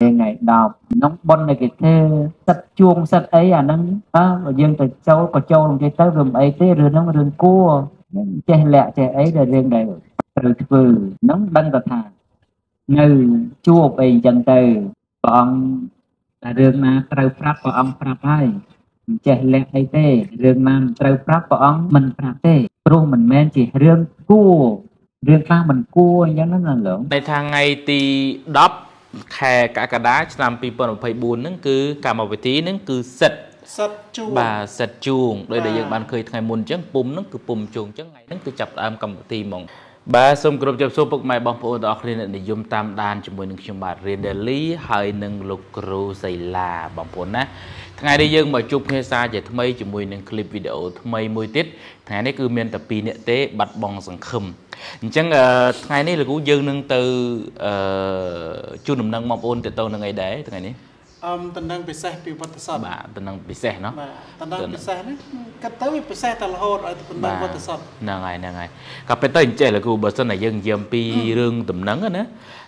ថ្ងៃ10ក្នុងប៉ុននៃគេធ្វើសិតជួងសិតអីអាហ្នឹងអើបើយើងទៅចូលក៏ចូលនឹងគេទៅវាមិនអីទេរឿងហ្នឹងរឿងគួរចេះលាក់ចេះអីដែលរឿងដែលត្រូវធ្វើហ្នឹងដឹងទៅថានៅជួបអីអញ្ចឹងទៅព្រះអង្គតែរឿងណាត្រូវប្រាប់ព្រះអង្គប្រាប់ហើយមិនចេះលាក់អីទេរឿងណាមិនត្រូវប្រាប់ព្រះអង្គមិនប្រាប់ទេព្រោះមិនមែនជារឿងគួររឿងខ្លះមិនគួរអញ្ចឹងណាលោកនៅថាថ្ងៃទី10 ខែកក្កដាឆ្នាំ2024ហ្នឹងគឺកម្មវិធីហ្នឹងគឺសិទ្ធសិតជួងបាទសិតជួងដោយដែលយើងបានឃើញថ្ងៃមុនអញ្ចឹងពុំហ្នឹងគឺពុំជួងអញ្ចឹងថ្ងៃហ្នឹងគឺចាប់ដើមកម្មវិធីហ្មងបាទសូមគោរពជម្រាបសួរពុកម៉ែបងប្អូនទាំងអស់គ្នាអ្នកនិយមតាមដានជាមួយនឹងខ្ញុំបាទរៀនដេលីហើយនឹងលោកគ្រូសីឡាបងប្អូនណា ថ្ងៃនេះយើងមកជួបគ្នាសារជាថ្មីជាមួយនឹងคลิปវីដេអូថ្មីមួយទៀតថ្ងៃនេះគឺមានតែ2នាក់ទេបាត់បង់សង្ឃឹមអញ្ចឹងថ្ងៃនេះលោកគ្រូយើងនឹងទៅជូនដំណឹងបងប្អូនទៅទៅនឹងអីដែរថ្ងៃនេះអមតំណែងពិសេសពីវត្តសតបាទតំណែងពិសេសเนาะបាទតំណែងពិសេសនេះគិតទៅវាពិសេសតែរហូតឲ្យតំណែងវត្តសតហ្នឹងហើយហ្នឹងហើយក៏ពេលទៅអញ្ចេះលោកគ្រូបើសិនតែយើងនិយាយពីរឿងតំណែងណា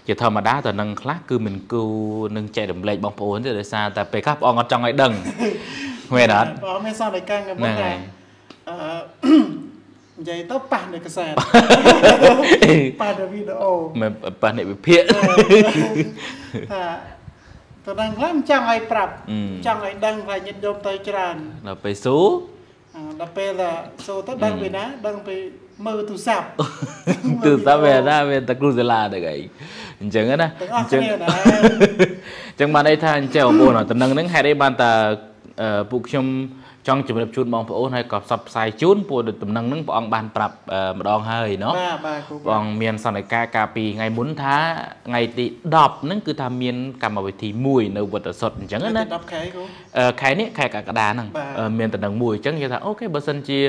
ជាធម្មតាតំណែងខ្លះគឺមិនគូនឹងចែករំលែកបងប្អូនទេដោយសារតែពេលខ្លះបងអត់ចង់ឲ្យដឹងមែនអត់បងមានសន្និកាំងមុនថាអឺនិយាយទៅប៉ះនៅកសែតប៉ះនៅវីដេអូមិនប៉ះនៅវិភាគថាទៅដឹងខ្លះមិនចង់ឲ្យប្រាប់ចង់ឲ្យដឹងថាញាតិញោមទៅច្រើនដល់ពេលស៊ូដល់ពេលស៊ូទៅដឹងពីណាដឹងពី មើលទូរស័ព្ទទូរស័ព្ទវាថាវាតែគ្រូសាលាហ្នឹងឯងអញ្ចឹងណាអញ្ចឹងអញ្ចឹងបានន័យថាអញ្ចឹងបងប្អូនតំណឹងហ្នឹងហេតុអីបានតាពួកខ្ញុំ ចង់ជម្រាបជូនបងប្អូនហើយក៏ផ្សព្វផ្សាយជូនពួកដំណឹងនឹងព្រះអង្គបានប្រាប់ម្ដងហើយណោះបាទបាទគ្រូបងមានសន្និការកាលពីថ្ងៃមុនថាថ្ងៃទី10ហ្នឹងគឺថាមានកម្មវិធីមួយនៅវត្តសុទ្ធអញ្ចឹងណា10ខែគ្រូខែនេះខែកក្កដាហ្នឹងមានដំណឹងមួយអញ្ចឹងគេថាអូខេបើសិនជា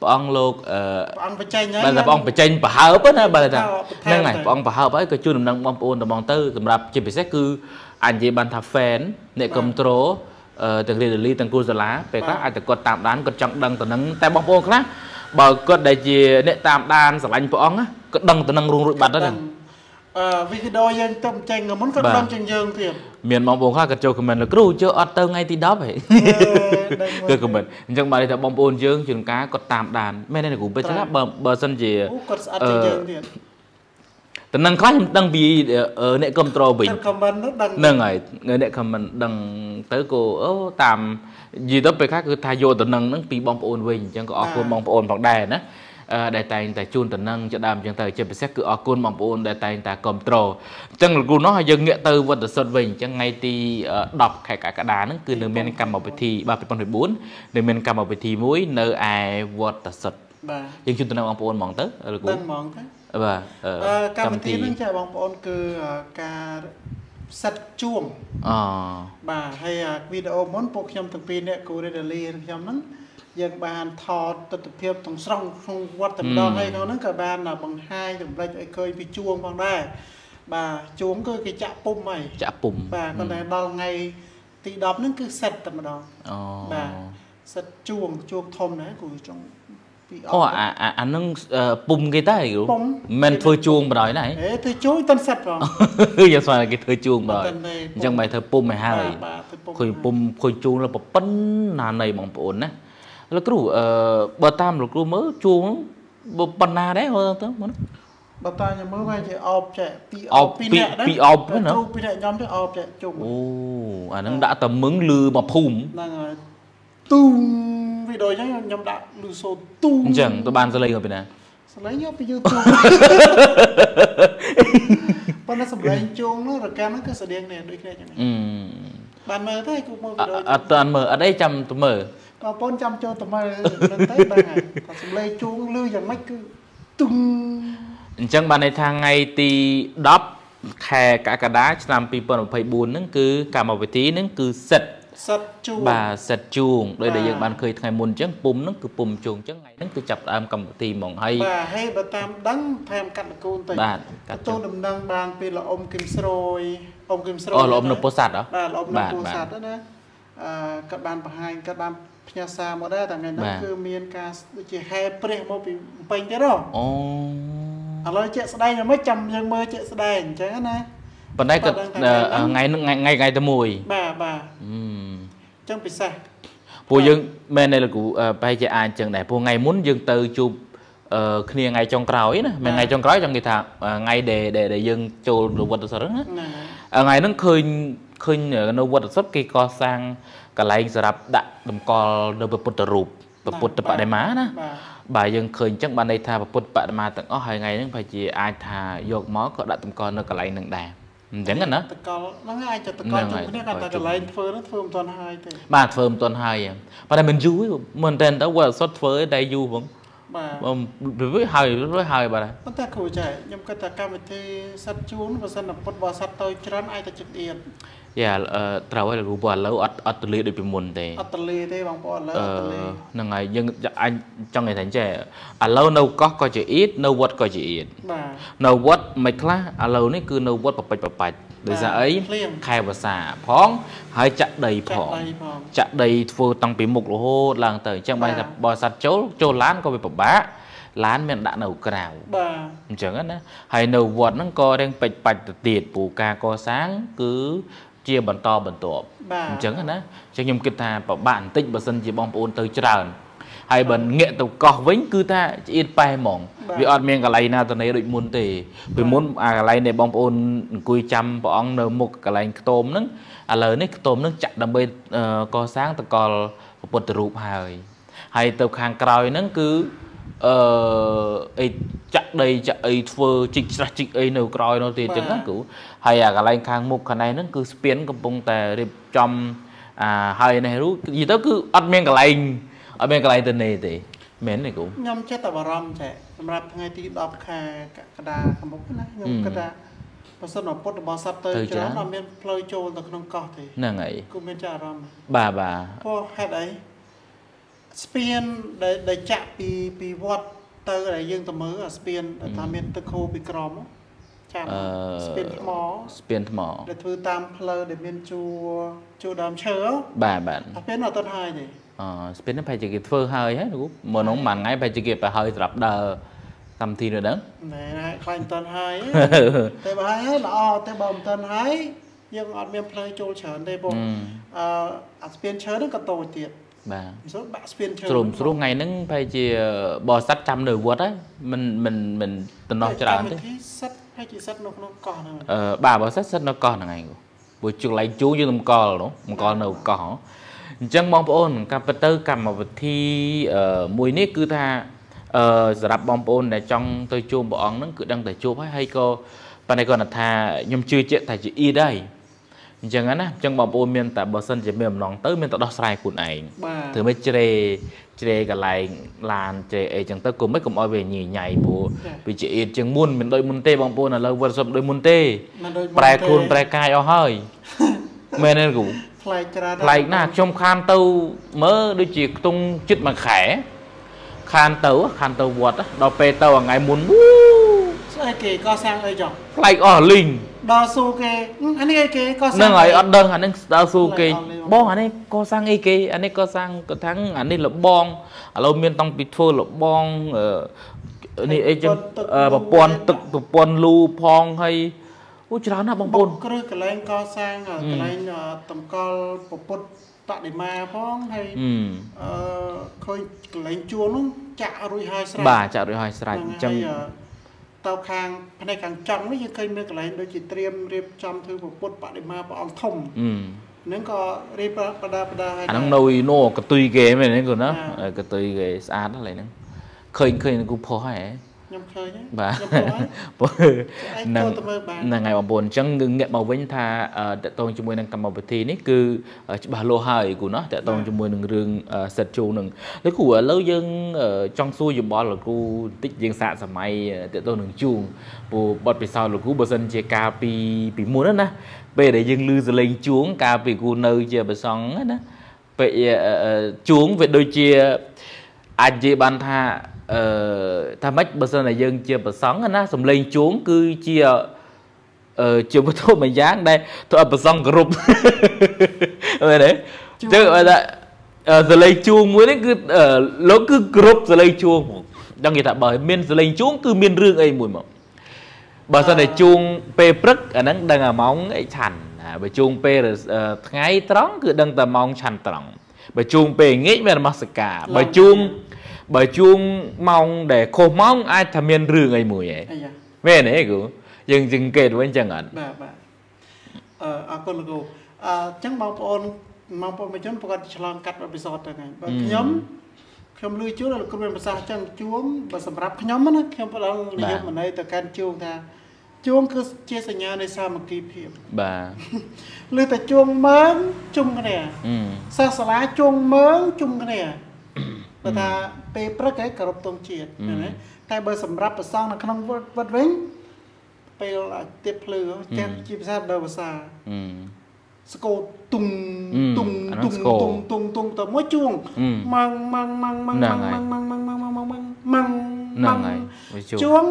ព្រះអង្គលោកព្រះអង្គបច្ចេញហើយបាទព្រះអង្គបច្ចេញប្រហើបណាបាទថាហ្នឹងហើយព្រះអង្គប្រហើបហើយក៏ជូនដំណឹងបងប្អូនតំងទៅសម្រាប់ជាពិសេសគឺអាចនិយាយបានថា fan អ្នកគ្រប់ត្រូល ទាំងរៀនលីទាំងគ្រូសាលាពេលខ្លះអាចតែគាត់តាមដានគាត់ចង់ដឹងទៅនឹងតែបងប្អូនខ្លះបើគាត់ដែលជាអ្នកតាមដានស្រឡាញ់ព្រះអង្គគាត់ដឹងទៅនឹងរួងរួចបាត់ហើយអឺវីដេអូយើងទៅចេញមុនគាត់ដឹងជាងយើងទៀតមានបងប្អូនខ្លះគាត់ចូលខមមិនលោកគ្រូជើអត់ទៅថ្ងៃទី10ហីគឺខមមិនអញ្ចឹងបាទថាបងប្អូនយើងជួនកាលគាត់តាមដានមែនទេគ្រូពេលខ្លះបើបើសិនជាគាត់ស្អិតជាងយើងទៀត តំណឹងខ្លះខ្ញុំដឹងពីអ្នកគ្រប់ត្រូលវិញខមមិនដឹងហ្នឹងហើយអ្នកខមមិនដឹងទៅក៏អូតាមនិយាយទៅពេលខ្លះគឺថាយកតំណឹងហ្នឹងពីបងប្អូនវិញអញ្ចឹងក៏អរគុណបងប្អូនផងដែរណាដែលតែងតែជូនតំណឹងជាដើមអញ្ចឹងទៅជាពិសេសគឺអរគុណបងប្អូនដែលតែងតែគ្រប់ត្រូលអញ្ចឹងលោកគ្រូនោះយើងងាកទៅវត្តសុទ្ធវិញអញ្ចឹងថ្ងៃទី10ខែកក្កដាហ្នឹងគឺនៅមានកម្មវិធីបាទ2024នៅមានកម្មវិធីមួយនៅឯវត្តសុទ្ធ បាទយើងជូនតំណឹងបងប្អូនហ្មងទៅលោកគ្រូហ្មងទៅបាទកម្មវិធីហ្នឹងចាបងប្អូនគឺការសិតជួងអូបាទហើយវីដេអូមុនពួកខ្ញុំទាំងពីរអ្នកគូរេដាលីខ្ញុំហ្នឹងយើងបានថតទស្សនភាពទាំងស្រុងក្នុងវត្តតែម្ដងហើយក្នុងហ្នឹងក៏បានបង្ហាញចម្លែកឲ្យឃើញពីជួងផងដែរបាទជួងគឺគេចាក់ពុំហើយចាក់ពុំបាទប៉ុន្តែដល់ថ្ងៃទី10ហ្នឹងគឺសិតតែម្ដងអូបាទសិតជួងជួងធំណាគ្រូចង់ អូអាអានឹងពុំគេតើគ្រូមិនធ្វើជួងបដ ாய் ណាហេធ្វើជួងមិនសិតបងយកស្មានគេធ្វើជួងបដ ாய் អញ្ចឹងមិនធ្វើពុំឲ្យហើយឃើញពុំឃើញជួងលើប្រពន្ធណានៃបងប្អូនណាលោកគ្រូអឺបើតាមលោកគ្រូមើលជួងប៉ុណ្ណាដែរមើលទៅមើលបើតាខ្ញុំមើលវាជាអបចែកពីអបពីអ្នកដែរពីអបណាគ្រូពីអ្នកខ្ញុំទៅអបចែកជុំអូអានឹងដាក់តែមឹងលឺមកភូមិហ្នឹងហើយ ទូវីដេអូអញ្ចឹងខ្ញុំដាក់លឺសូទូអញ្ចឹងទៅបានសលេងមកពីណាសលេងយកពី YouTube ប៉ុន្តែសម្លេងជងនោះរកាំហ្នឹងគឺស្តៀងនេះដូចគ្នាអញ្ចឹងបានមើលទេគូមើលវីដេអូអត់តាន់មើលអត់អីចាំទៅមើលបងប្អូនចាំចូលទៅមើលទៅដឹងហើយតែសម្លេងជងលឺយ៉ាងម៉េចគឺទុំអញ្ចឹងបានន័យថាថ្ងៃទី10ខែកក្កដាឆ្នាំ2024ហ្នឹងគឺកម្មវិធីហ្នឹងគឺសិទ្ធ សិតជួងបាទសិតជួងដោយដែលយើងបានឃើញថ្ងៃមុនអញ្ចឹងពុំហ្នឹងគឺពុំជួងអញ្ចឹងថ្ងៃហ្នឹងគឺចាប់ដើមកម្មវិធីហ្មងហើយបាទហើយបើតាមដឹងថែមកាត់កូនទៅបាទកាត់ទូដំណឹងបានពីលោកអ៊ំគឹមស្រួយអ៊ំគឹមស្រួយអូលោកអ៊ំនៅពោធិ៍សាត់ហ៎បាទលោកអ៊ំនៅពោធិ៍សាត់ណាអឺគាត់បានបង្ហាញគាត់បានផ្ញើសារមកដែរតែថ្ងៃហ្នឹងគឺមានការដូចជាហែព្រះមកពីពេញទៀតហ៎អូឥឡូវជាក់ស្ដែងយ៉ាងម៉េចចាំយើងមើលជាក់ស្ដែងអញ្ចឹងណាប៉ុន្តែគាត់ថ្ងៃហ្នឹងថ្ងៃថ្ងៃតែមួយបាទបាទអញ្ចឹងពិសេសពួកយើងមែនទេលោកគ្រូប្រហែលជាអាចអញ្ចឹងដែរពួកថ្ងៃមុនយើងទៅជួបគ្នាថ្ងៃចុងក្រោយណាមិនថ្ងៃចុងក្រោយចង់និយាយថាថ្ងៃដែលដែលយើងចូលនៅវត្តសុទ្ធណាថ្ងៃហ្នឹងឃើញឃើញនៅវត្តសុទ្ធគេកសាងកន្លែងសម្រាប់ដាក់តម្កល់នៅពុទ្ធរូបពុទ្ធបដិមាណាបាទយើងឃើញអញ្ចឹងបានន័យថាពុទ្ធបដិមាទាំងអស់ហើយថ្ងៃហ្នឹងប្រហែលជាអាចថាយកមកក៏ដាក់តម្កល់នៅកន្លែងហ្នឹងដែរ អញ្ចឹងណាតកលហ្នឹងអាចទៅតកលជុំគ្នាគាត់តែកន្លែងធ្វើហ្នឹងធ្វើមិនទាន់ហើយទេបាទធ្វើមិនទាន់ហើយប៉ុន្តែមិនយូរទេមិនតែទៅវត្តសុទ្ធធ្វើតែយូរហ្មងបាទវាហើយវាហើយបាទប៉ុន្តែគ្រូចែខ្ញុំគិតថាកម្មវិធីសិតជួនបើសិនតែពុតបរិស័ទទៅច្រើនអាចទៅចិត្តអៀន យ៉ាត្រូវហើយលោកព្រោះឥឡូវអត់អត់ទលាដូចពីមុនទេអត់ទលាទេបងប្អូនឥឡូវអត់ទលាហ្នឹងហើយយើងអញចង់និយាយថាចេះឥឡូវនៅកោះក៏ជាអៀតនៅវត្តក៏ជាអៀតបាទនៅវត្តមិនខ្លះឥឡូវនេះគឺនៅវត្តប្រពេចប្របាច់ដោយសារអីខែវសាផងហើយចាក់ដីផងចាក់ដីធ្វើតាំងពីមុខរហូតឡើងទៅអញ្ចឹងបានថាបរិស័ទចូលចូលឡានក៏វាពិបាកឡានមានដាក់នៅក្រៅបាទអញ្ចឹងណាហើយនៅវត្តហ្នឹងក៏រៀងពេចបាច់ទៅទៀតពូការកសាងគឺ ជាបន្តបន្ទាប់អញ្ចឹងណាអញ្ចឹងខ្ញុំគិតថាពិបាកបន្តិចបើសិនជាបងប្អូនទៅច្រើនហើយបើងាកទៅកោះវិញគឺថាឆ្អៀតប៉ែហ្មងវាអត់មានកន្លែងណាទៅនេះដូចមុនទេពីមុនអាកន្លែងនេះបងប្អូនអង្គុយចាំព្រះអង្គនៅមុខកន្លែងខ្ទមហ្នឹងឥឡូវនេះខ្ទមហ្នឹងចាក់ដើម្បីកសាងតកលពុទ្ធរូបហើយហើយទៅខាងក្រោយហ្នឹងគឺអឺអីចាក់ដីចាក់អីធ្វើជីកស្រះជីកអីនៅក្រោយនោះទៀតអញ្ចឹងណាគ្រូ ហើយអាកន្លែងខាងមុខខាងនេះហ្នឹងគឺស្ពានកំពុងតែរៀបចំអាហើយនេះរូនិយាយទៅគឺអត់មានកន្លែងអត់មានកន្លែងទៅនេះទេមែនទេគ្រូខ្ញុំចិត្តតែបារម្ភចេះសម្រាប់ថ្ងៃទី10ខែកក្កដាខាងមុខណាខ្ញុំគិតថាបើសិនពុទ្ធរបស់សត្វទៅច្រើនអត់មានផ្លូវចូលទៅក្នុងកោះទេហ្នឹងហើយគូមានចាអារម្មណ៍បាទបាទព្រោះហេតុអីស្ពានដែលដែលចាក់ពីពីវត្តទៅដែលយើងទៅមើលអាស្ពានដែលថាមានទឹកហូរពីក្រម ចាំស្ពានថ្មស្ពានថ្មដែលធ្វើតាមផ្លូវដែលមានជួរជួរដើមឈើបាទបាទអាស្ពានអត់ទាន់ហើយទេអឺស្ពាននេះប្រហែលជាគេធ្វើហើយហ៎លោកមកនោះមួយថ្ងៃប្រហែលជាគេប្រហើយសម្រាប់ដើរកម្មវិធីនោះដឹងណែខ្លាញ់មិនទាន់ហើយតែបើហើយល្អតែបើមិនទាន់ហើយយើងអត់មានផ្លូវចូលច្រើនទេបងអឺអាស្ពានឈើហ្នឹងក៏តូចទៀតបាទសូមបាក់ស្ពានឈើស្រុំស្រុងថ្ងៃហ្នឹងប្រហែលជាបរិស័ទចាំនៅវត្តហើយមិនមិនមិនតំណោះច្រើនទេសិតប្រ ហែលជាសិតនៅក្នុងកោះហ្នឹងអឺបាទបរិស័ទសិតនៅកោះហ្នឹងឯងព្រោះជួកន្លែងជួយើងតម្កល់នោះតម្កល់នៅកោះអញ្ចឹងបងប្អូនកម្មពិតទៅកម្មវិធីមួយនេះគឺថាអឺសម្រាប់បងប្អូនដែលចង់ទៅជួបព្រះអង្គហ្នឹងគឺដឹងតែជួបហើយហើយក៏ប៉ុន្តែគាត់ថាខ្ញុំជឿជាក់ថាជាអ៊ីដែរអញ្ចឹងណាអញ្ចឹងបងប្អូនមានតែបើសិនជាមានអំណងទៅមានតែដោះស្រាយខ្លួនឯងធ្វើមិនជ្រេ ជ្រេកន្លែងឡានជ្រេអីចឹងទៅគុំមិនកុំឲ្យវាញីញ៉ៃព្រោះវាជាអៀតជាងមុនមិនដូចមុនទេបងប្អូនឥឡូវវត្តសុំដូចមុនទេប្រែខ្លួនប្រែកាយអស់ហើយមែនទេគ្រូប្លែកច្រើនប្លែកណាស់ខ្ញុំខានទៅមើលដូចជាខ្ទង់ចិត្តមួយខែខានទៅខានទៅវត្តដល់ពេលទៅថ្ងៃមុនវូ ស្អីគេកសាងអីចុះប្លែកអស់លីងដល់ស៊ូគេអានេះអីគេកសាងហ្នឹងហើយអត់ដឹងអានេះដល់ស៊ូគេបងអានេះកសាងអីគេអានេះកសាងកថាំងអានេះលបងឥឡូវមានតាំងពីធ្វើលបងនេះអីចឹងប្រព័ន្ធទឹកប្រព័ន្ធលូផងហើយអូច្រើនណាស់បងប្អូនគ្រឹះកន្លែងកសាងកន្លែងតម្កល់ពពុទ្ធបដិមាផងហើយអឺឃើញកន្លែងជួននោះចាក់រួចហើយស្រេចបាទចាក់រួចហើយស្រេចអញ្ចឹង ទៅខាងផ្នែកខាងចុងនេះយើងឃើញមានកន្លែងដូចជាត្រៀមរៀបចំធ្វើពុទ្ធបដិមាព្រះអង្គធំហ្នឹងក៏រៀបបដាបដាឲ្យអាហ្នឹងនៅណូកតុយគេមែនទេគាត់ណាកតុយគេស្អាតហ្នឹងហ្នឹងឃើញឃើញគូផុសហើយ ខ្ញុំឃើញបាទហ្នឹងហ្នឹងហើយបងប្អូនអញ្ចឹងនឹងងាកមកវិញថាតកតងជាមួយនឹងកម្មវិធីនេះគឺច្បាស់លាស់ហើយគូណាតកតងជាមួយនឹងរឿងសិតជូនឹងលោកគ្រូឥឡូវយើងចង់សួរយោបល់លោកគ្រូបន្តិចយើងសាកសម័យតកតងនឹងជូងព្រោះបទពិសោធន៍លោកគ្រូបើសិនជាកាលពីពីមុនណាពេលដែលយើងឮសលេងជួងកាលពីគ្រូនៅជាប្រសង់ណាពេលជួងវាដូចជាអាចនិយាយបានថា អឺថាម៉េចបើសិនតែយើងជាប្រសង់ណាសំឡេងជួងគឺជាអឺជាវត្ថុមួយយ៉ាងដែលធ្វើឲ្យប្រសង់គោរពមែនទេចឹងឲ្យថាសលេងជួងមួយនេះគឺលោកគឺគ្រប់សលេងជួងហ្មងដឹងគេថាបើមានសលេងជួងគឺមានរឿងអីមួយមកបើសិនតែជួងពេលព្រឹកអាហ្នឹងដឹងអាម៉ោងអីឆាន់ណាបើជួងពេលថ្ងៃត្រង់គឺដឹងតែម៉ោងឆាន់ត្រង់បើជួងពេលងាកមាននមស្ការបើជួង បើជួងម៉ោងដែលខុសម៉ោងអាចថាមានរឿងអីមួយឯងមែនទេគ្រូយើងជឹងកេតវិញចឹងអត់បាទបាទអឺអរគុណលោកគ្រូអឺចឹងបងប្អូនបងប្អូនប្រជាជនប្រកាសឆ្លងកាត់អភិសោតទៅហ្នឹងបើខ្ញុំខ្ញុំលឺជួនលោកគ្រូមានប្រសាសន៍ចឹងជួងបើសម្រាប់ខ្ញុំណាខ្ញុំផ្ដល់និយមន័យទៅកាន់ជួងថាជួងគឺជាសញ្ញានៃសាមគ្គីភាពបាទឬតែជួងមើងជុំគ្នាសាសាលាជួងមើងជុំគ្នា បើថាពេលព្រឹកឯងគោរពទង់ជាតិណាតែបើសម្រាប់ប្រសងនៅក្នុងវត្តវិញពេលទៀបភ្លឺចេះជាភាសាដើភាសាស្គោទុងទុងទុងទុងទុងទុងទៅមួយជួងម៉ងម៉ងម៉ងម៉ងម៉ងម៉ងម៉ងម៉ងម៉ងម៉ងម៉ងម៉ងហ្នឹងហើយជួង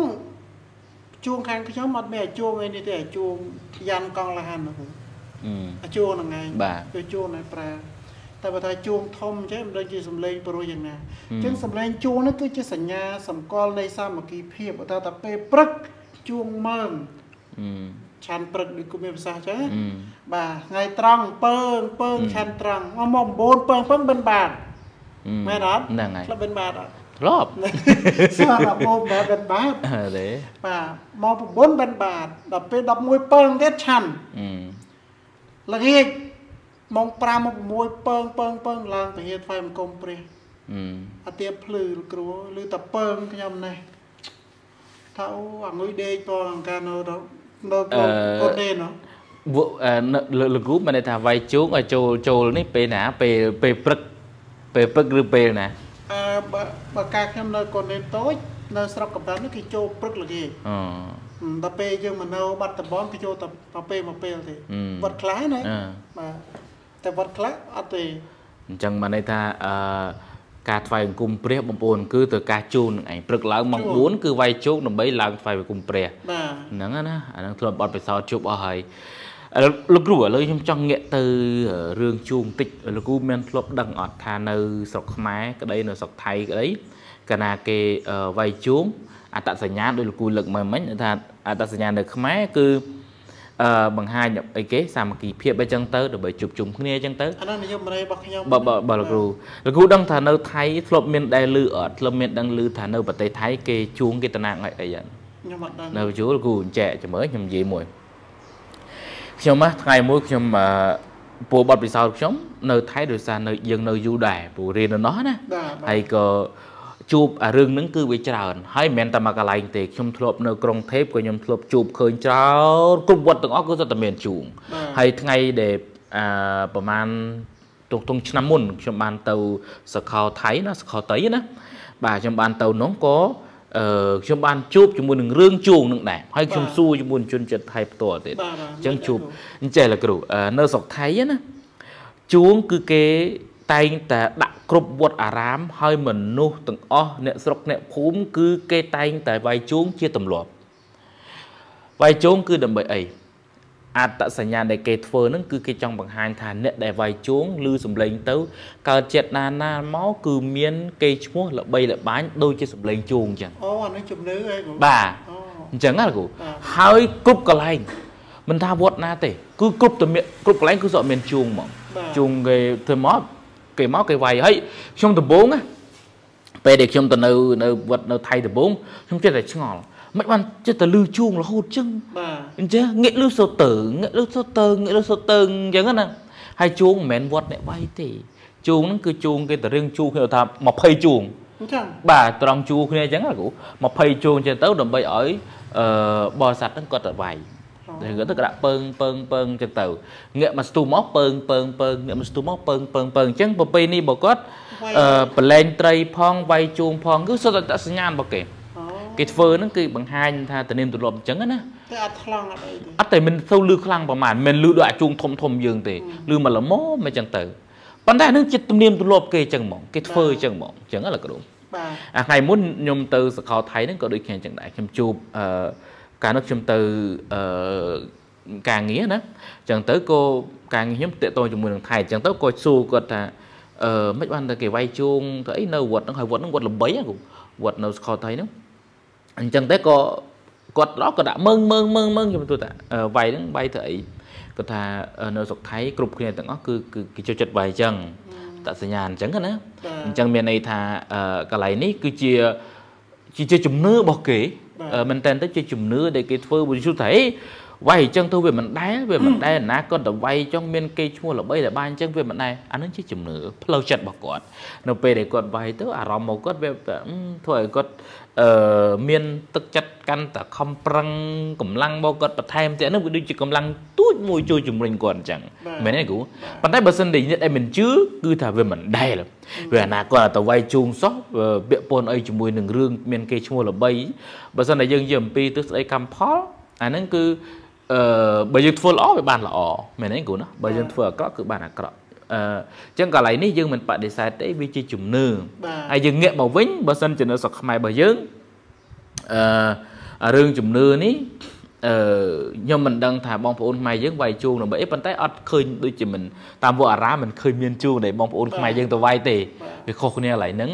ជួងខាងខ្ញុំអត់មានអាជួងអីនេះទេអាជួងយ៉ាន់កង់លហាននោះអាជួងហ្នឹងឯងគឺជួងណែប្រើ តែបើថាជួងធំអញ្ចឹងមិនដឹងជាសំឡេងព្រោះយ៉ាងណាអញ្ចឹងសំឡេងជួងនេះគឺជាសញ្ញាសម្គាល់នៃសាមគ្គីភាពបើថាតែពេលព្រឹកជួងមើងឆាន់ព្រឹកដូចគូមានភាសាអញ្ចឹងបាទថ្ងៃត្រង់ពើងពើងឆាន់ត្រង់មកមក9ពើងពើងបិណ្ឌបាតមែនអត់ហ្នឹងហើយក្លឹបបិណ្ឌបាតអត់ធ្លាប់ស្អាតមកមកបិណ្ឌបាតទេបាទមក9បិណ្ឌបាតដល់ពេល11ពើងទៀតឆាន់ល្ងាច ម៉ោង5មក6ពើងពើងពើងឡើងពហិថ្វាយបង្គំព្រះអាទៀបភ្លឺលោកគ្រូឬតពើងខ្ញុំនេះថាអូអងុយដេកបងអង្ការនៅនៅកូនទេណោះលោកគ្រូមិនថាវាយជូងឲ្យចូលចូលនេះពេលណាពេលពេលព្រឹកពេលព្រឹកឬពេលណាអឺបើបើការខ្ញុំនៅកូនទេតូចនៅស្រុកកំដៅនេះគេចូលព្រឹកល្ងាចអូដល់ពេលយើងមកនៅបាត់តំបន់គេចូលតែពេលមកពេលទេវត្តខ្លះណាបាទ តែវត្តខ្លះអត់ទេអញ្ចឹងបានន័យថាអឺការថ្វាយបង្គំព្រះបងប្អូនគឺទៅការជូននឹងឯងព្រឹកឡើងម៉ោង4គឺវាយជោគដើម្បីឡើងថ្វាយបង្គំព្រះហ្នឹងណាអាហ្នឹងធ្លាប់បត់ពិសោធន៍ជប់អស់ហើយលោកគ្រូឥឡូវខ្ញុំចង់ងាកទៅរឿងជូងតិចលោកគ្រូមានធ្លាប់ដឹងអត់ថានៅស្រុកខ្មែរក្តីនៅស្រុកថៃក្តីកាលណាគេវាយជូងអត្តសញ្ញាណដោយលោកគ្រូលើកមកមិញថាអត្តសញ្ញាណនៅខ្មែរគឺ អឺបង្ហាញអីគេសាមគ្គីភាពអីចឹងទៅដើម្បីជួបជុំគ្នាអញ្ចឹងទៅអានោះនិយមន័យរបស់ខ្ញុំបើបើលោកគ្រូលោកគ្រូដឹងថានៅថៃធ្លាប់មានដែលលឺអត់ធ្លាប់មានដឹងលឺថានៅប្រទេសថៃគេជួងគេតំណាងឲ្យអីយ៉ាងខ្ញុំអត់ដឹងនៅជួលគ្រូចែកចាំមើលខ្ញុំនិយាយមួយខ្ញុំណាថ្ងៃមួយខ្ញុំអឺពូបត់ពិសោធន៍ខ្ញុំនៅថៃដោយសារនៅយើងនៅយូរដែរពូរៀននៅនោះណាហើយក៏ ជួបអារឿងហ្នឹងគឺវាច្រើនហើយមិនមែនតែមកកន្លែងទេខ្ញុំធ្លាប់នៅក្រុងថេបក៏ខ្ញុំធ្លាប់ជួបឃើញច្រើនគ្រប់វត្តទាំងអស់គឺសុទ្ធតែមានជួងហើយថ្ងៃដែលអឺប្រហែលទុកទុងឆ្នាំមុនខ្ញុំបានទៅសកលថៃណាសកលតៃណាបាទខ្ញុំបានទៅនោះក៏អឺខ្ញុំបានជួបជាមួយនឹងរឿងជួងនឹងដែរហើយខ្ញុំសួរជាមួយជនជាតិថៃផ្ទាល់ទៀតអញ្ចឹងជួបអញ្ចឹងលោកគ្រូនៅស្រុកថៃណាជួងគឺគេ តែងតែដាក់គ្រប់វត្តអារាមហើយមនុស្សទាំងអស់អ្នកស្រុកអ្នកភូមិគឺគេតែងតែវាយជូងជាទម្លាប់វាយជូងគឺដើម្បីអីអត្តសញ្ញាណដែលគេធ្វើហ្នឹងគឺគេចង់បង្ហាញថាអ្នកដែលវាយជូងឬសំឡេងទៅកើតចិត្តណាណាមកគឺមាន គេឈ្មោះល្បីល្បាញដូចជាសំឡេងជូងអញ្ចឹងអូអានេះជំនឿអីបាទអញ្ចឹងណាគ្រូហើយគ្រប់កន្លែងមិនថាវត្តណាទេ គឺគ្រប់តែគ្រប់កន្លែងគឺសុទ្ធមានជូងហ្មងជូងគេធ្វើមក គេមកគេវាយហើយខ្ញុំដំបងណាពេលដែលខ្ញុំទៅនៅនៅវត្តនៅថៃដំបងខ្ញុំចិត្តតែឆ្ងល់មិនបានចិត្តតែលឺជួងរហូតចឹងបាទអញ្ចឹងងាកលឺសូតើងាកលឺសូតើងាកលឺសូតើអញ្ចឹងណាហើយជួងមិនមែនវត្តអ្នកវាយទេជួងហ្នឹងគឺជួងគេតែរឿងជួងគេថា20ជួងអញ្ចឹងបាទត្រង់ជួគ្នាអញ្ចឹងគ្រូ20ជួងចឹងទៅដើម្បីឲ្យអឺបរិស័ទហ្នឹងគាត់ទៅវាយ តែគាត់ទៅក្តាក់ពើងពើងពើងចឹងទៅងាកមកស្ទុះមកពើងពើងពើងងាកមកស្ទុះមកពើងពើងពើងអញ្ចឹងប្រពៃនេះបើគាត់អឺប្រឡែងត្រីផងវាយជួងផងគឺសុទ្ធតែសញ្ញាណរបស់គេគេធ្វើហ្នឹងគឺបង្ហាញថាតនាមទម្លាប់អញ្ចឹងណាតែអត់ខ្លាំងអត់អីទេអត់តែមិនទៅលឺខ្លាំងប្រហែលមិនលឺដូចអាជួងធំធំយើងទេលឺមកល្មមអញ្ចឹងទៅប៉ុន្តែនឹងចិត្តទំនៀមទម្លាប់គេអញ្ចឹងហ្មងគេធ្វើអញ្ចឹងហ្មងអញ្ចឹងឡគ្រូបាទអាថ្ងៃមុនខ្ញុំទៅសកលថៃហ្នឹងក៏ដូចគ្នាអញ្ចឹងដែរខ្ញុំជួបអឺ កាលនោះខ្ញុំទៅអឺការងារណាអញ្ចឹងទៅក៏ការងារខ្ញុំតាក់ទងជាមួយនឹងថៃអញ្ចឹងទៅក៏សួរគាត់ថាអឺមិនបានតែគេវាយជូងទៅអីនៅវត្តហ្នឹងហើយវត្តហ្នឹងវត្តល្បីហ្នឹងវត្តនៅសកលថៃហ្នឹងអញ្ចឹងតែក៏គាត់ឡោះក៏ដាក់មើងមើងមើងមើងខ្ញុំទូថាវាយហ្នឹងវាយទៅអីគាត់ថានៅស្រុកថៃគ្រប់គ្នាទាំងអស់គឺគឺចូលចិត្តវាយអញ្ចឹងតសញ្ញាអញ្ចឹងណាអញ្ចឹងមានន័យថាកន្លែងនេះគឺជាជាជំនឿរបស់គេ មែនតើទៅជាជំនឿដែលគេធ្វើបុជុថាអីវាយអញ្ចឹងទៅវាមិនដែលវាមិនដែលណាគាត់ទៅវាយចង់មានគេឈ្មោះល្បីល្បាញអញ្ចឹងវាមិនដែលអានឹងជាជំនឿផ្លូវចិត្តរបស់គាត់នៅពេលដែលគាត់វាយទៅអារម្មណ៍របស់គាត់វាធ្វើឲ្យគាត់ អឺមានទឹកចិត្តកាន់តែខំប្រឹងកម្លាំងរបស់គាត់បន្ថែមទៀតនោះវាដូចជាកម្លាំងទូចមួយជួយជំរុញគាត់អញ្ចឹងមែនទេគ្រូប៉ុន្តែបើសិនតែអ្នកដែលមិនជឿគឺថាវាមិនដែលវាអាណាគាត់ទៅវាយជូងសោះពាក់ព័ន្ធអីជាមួយនឹងរឿងមានគេឈ្មោះល្បីបើសិនតែយើងនិយាយអំពីទស្សនវិជ្ជាកម្មផលអាហ្នឹងគឺអឺបើយើងធ្វើល្អវាបានល្អមែនទេគ្រូណាបើយើងធ្វើអាក្រក់គឺបានអាក្រក់ អឺចឹងកន្លែងនេះយើងមិនបដិសេធទេវាជាជំនឿហើយយើងងាកមកវិញបើសិនជានៅស្រុកខ្មែររបស់យើងអឺរឿងជំនឿនេះអឺខ្ញុំមិនដឹងថាបងប្អូនខ្មែរយើងវាយជួងដើម្បីអីប៉ុន្តែអត់ឃើញដូចជាមិនតាមវត្តអារាមមិនឃើញមានជួងដែលបងប្អូនខ្មែរយើងទៅវាយទេវាខុសគ្នាកន្លែងហ្នឹង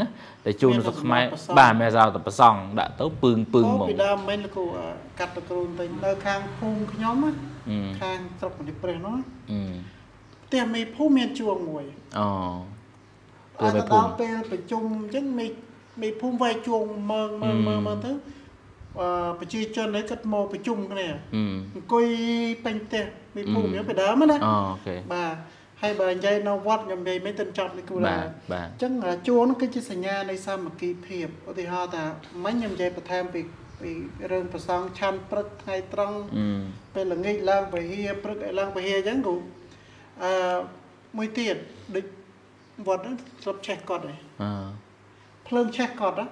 តែជួងនៅស្រុកខ្មែរបាទមិនសារតែប្រសង់ដាក់ទៅពឹងពឹងហ្មងពីដើមមិនលោកគ្រូកាត់ទៅគ្រូទៅនៅខាងភូមិខ្ញុំខាងស្រុកមន្ទីរព្រះនោះផ្ទះមេភូមិមានជួងមួយអូពេលមេភូមិពេលប្រជុំអញ្ចឹងមេមេភូមិវាយជួងមើងមើងមើងមើងទៅអឺប្រជាជននេះគាត់មកប្រជុំគ្នាអង្គុយពេញផ្ទះមេភូមិពីដើមណាអូខេបាទហើយបើនិយាយនៅវត្តខ្ញុំនិយាយមិនទៅចប់នេះគូឡាបាទអញ្ចឹងជួងនោះគឺជាសញ្ញានៃសាមគ្គីភាពឧទាហរណ៍ថាមិញខ្ញុំនិយាយបន្ថែមពីពីរឿងប្រសងឆាន់ព្រឹកថ្ងៃត្រង់ពេលល្ងាចឡើងពហិព្រឹកឲ្យឡើងពហិអញ្ចឹងគូ អឺមួយទៀតដូចវត្តហ្នឹងស្រុកឆេះកត់ឯងអឺភ្លើងឆេះកត់ណា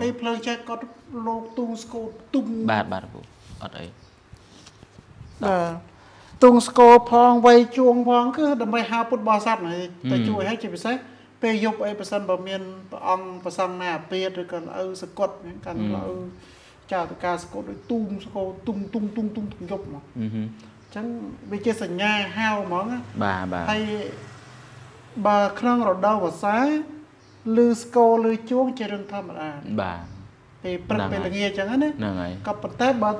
ពេលភ្លើងឆេះកត់លោកទូស្គូទុំបាទបាទពូអត់អីបាទទុងស្គរផងវៃជួងផងគឺដើម្បីហៅពុទ្ធបរិស័ទទៅជួយឲ្យជាពិសេសពេលយប់អីប្រសិនបើមានព្រះអង្គប្រសង់ណាអាពាតឬក៏ឪសកត់កាន់ឪ ចៅតកាសកត់ដូចទូមស្គរទុំទុំទុំទុំយប់មកអញ្ចឹងវាជាសញ្ញាហៅហ្មងបាទបាទហើយបើក្នុងរដូវវស្សាឬស្គរឬជួងជារឿងធម្មតាបាទពេលព្រឹកពេលល្ងាចអញ្ចឹងណាហ្នឹងហើយក៏ប៉ុន្តែបើ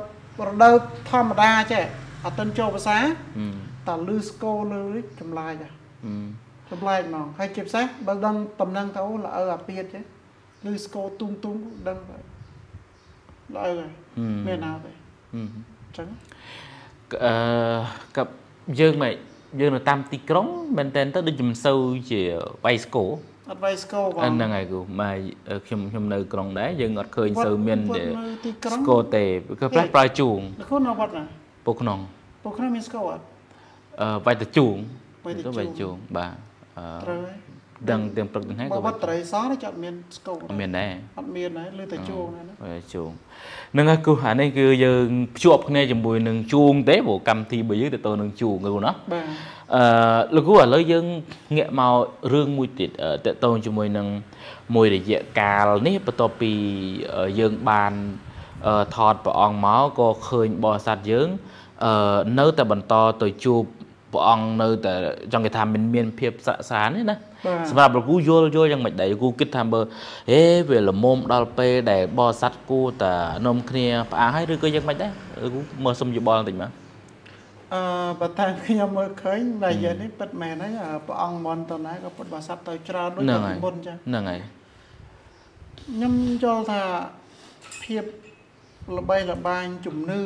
រដូវធម្មតាចេះអត់ទាន់ចូលភាសាតើលឺស្គរលឺចម្លាយចម្លែកហ្មងហើយជាពិសេសបើដឹងតំណឹងទៅល្អើអាពៀតចេះលឺស្គរទុំទុំដឹង ល្អើហើយមានណាទេអញ្ចឹងអឺกับយើងមិនយើងនៅតាមទីក្រុងមែនតើទៅដូចមិនសូវជាវាយស្គរអត់វាយស្គរបងហ្នឹងហើយគូម៉ែខ្ញុំខ្ញុំនៅក្រុងដែរយើងអត់ឃើញសូវមានស្គរទេគឺប្រាស់ប្រើជូងខ្លួននៅវត្តណាពុកក្នុងពុកក្នុងមានស្គរអត់អឺវាយតជូងវាយតជូងបាទអឺត្រូវ ដឹងទាំងព្រឹកទាំងថ្ងៃក៏វត្តត្រីសនេះចាត់មានស្គរអត់មានដែរអត់មានដែរលើតែជួងណាវាយជួងនឹងហើយគូអានេះគឺយើងភ្ជាប់គ្នាជាមួយនឹងជួងទេព្រោះកម្មវិធីរបស់យើងទៅទៅនឹងជួងគូណាបាទអឺលោកគ្រូឥឡូវយើងងាកមករឿងមួយទៀតតកតងជាមួយនឹងមួយរយៈកាលនេះបន្ទាប់ពីយើងបានថតព្រះអង្គមកក៏ឃើញបរិស័ទយើងអឺនៅតែបន្តទៅជួប ព្រះអង្គនៅតែចង់គេថាមិនមានភាពស័ក្តិសានទេណាសម្រាប់លោកគ្រូយល់យល់យ៉ាងម៉េចដែរគ្រូគិតថាមើលហេវាល្មមដល់ពេលដែលបរិស័ទគួរតែនាំគ្នាផ្អាកហើយឬក៏យ៉ាងម៉េចដែរគ្រូមើលសុំយោបល់បន្តិចមកអឺបើតែខ្ញុំមើលឃើញតែយើងនេះពិតមែនហើយព្រះអង្គមន្តទៅណាក៏ពុទ្ធបរិស័ទទៅច្រើនដូចពីមុនចឹងហ្នឹងហើយខ្ញុំយល់ថាភាពល្បីល្បាញជំនឿ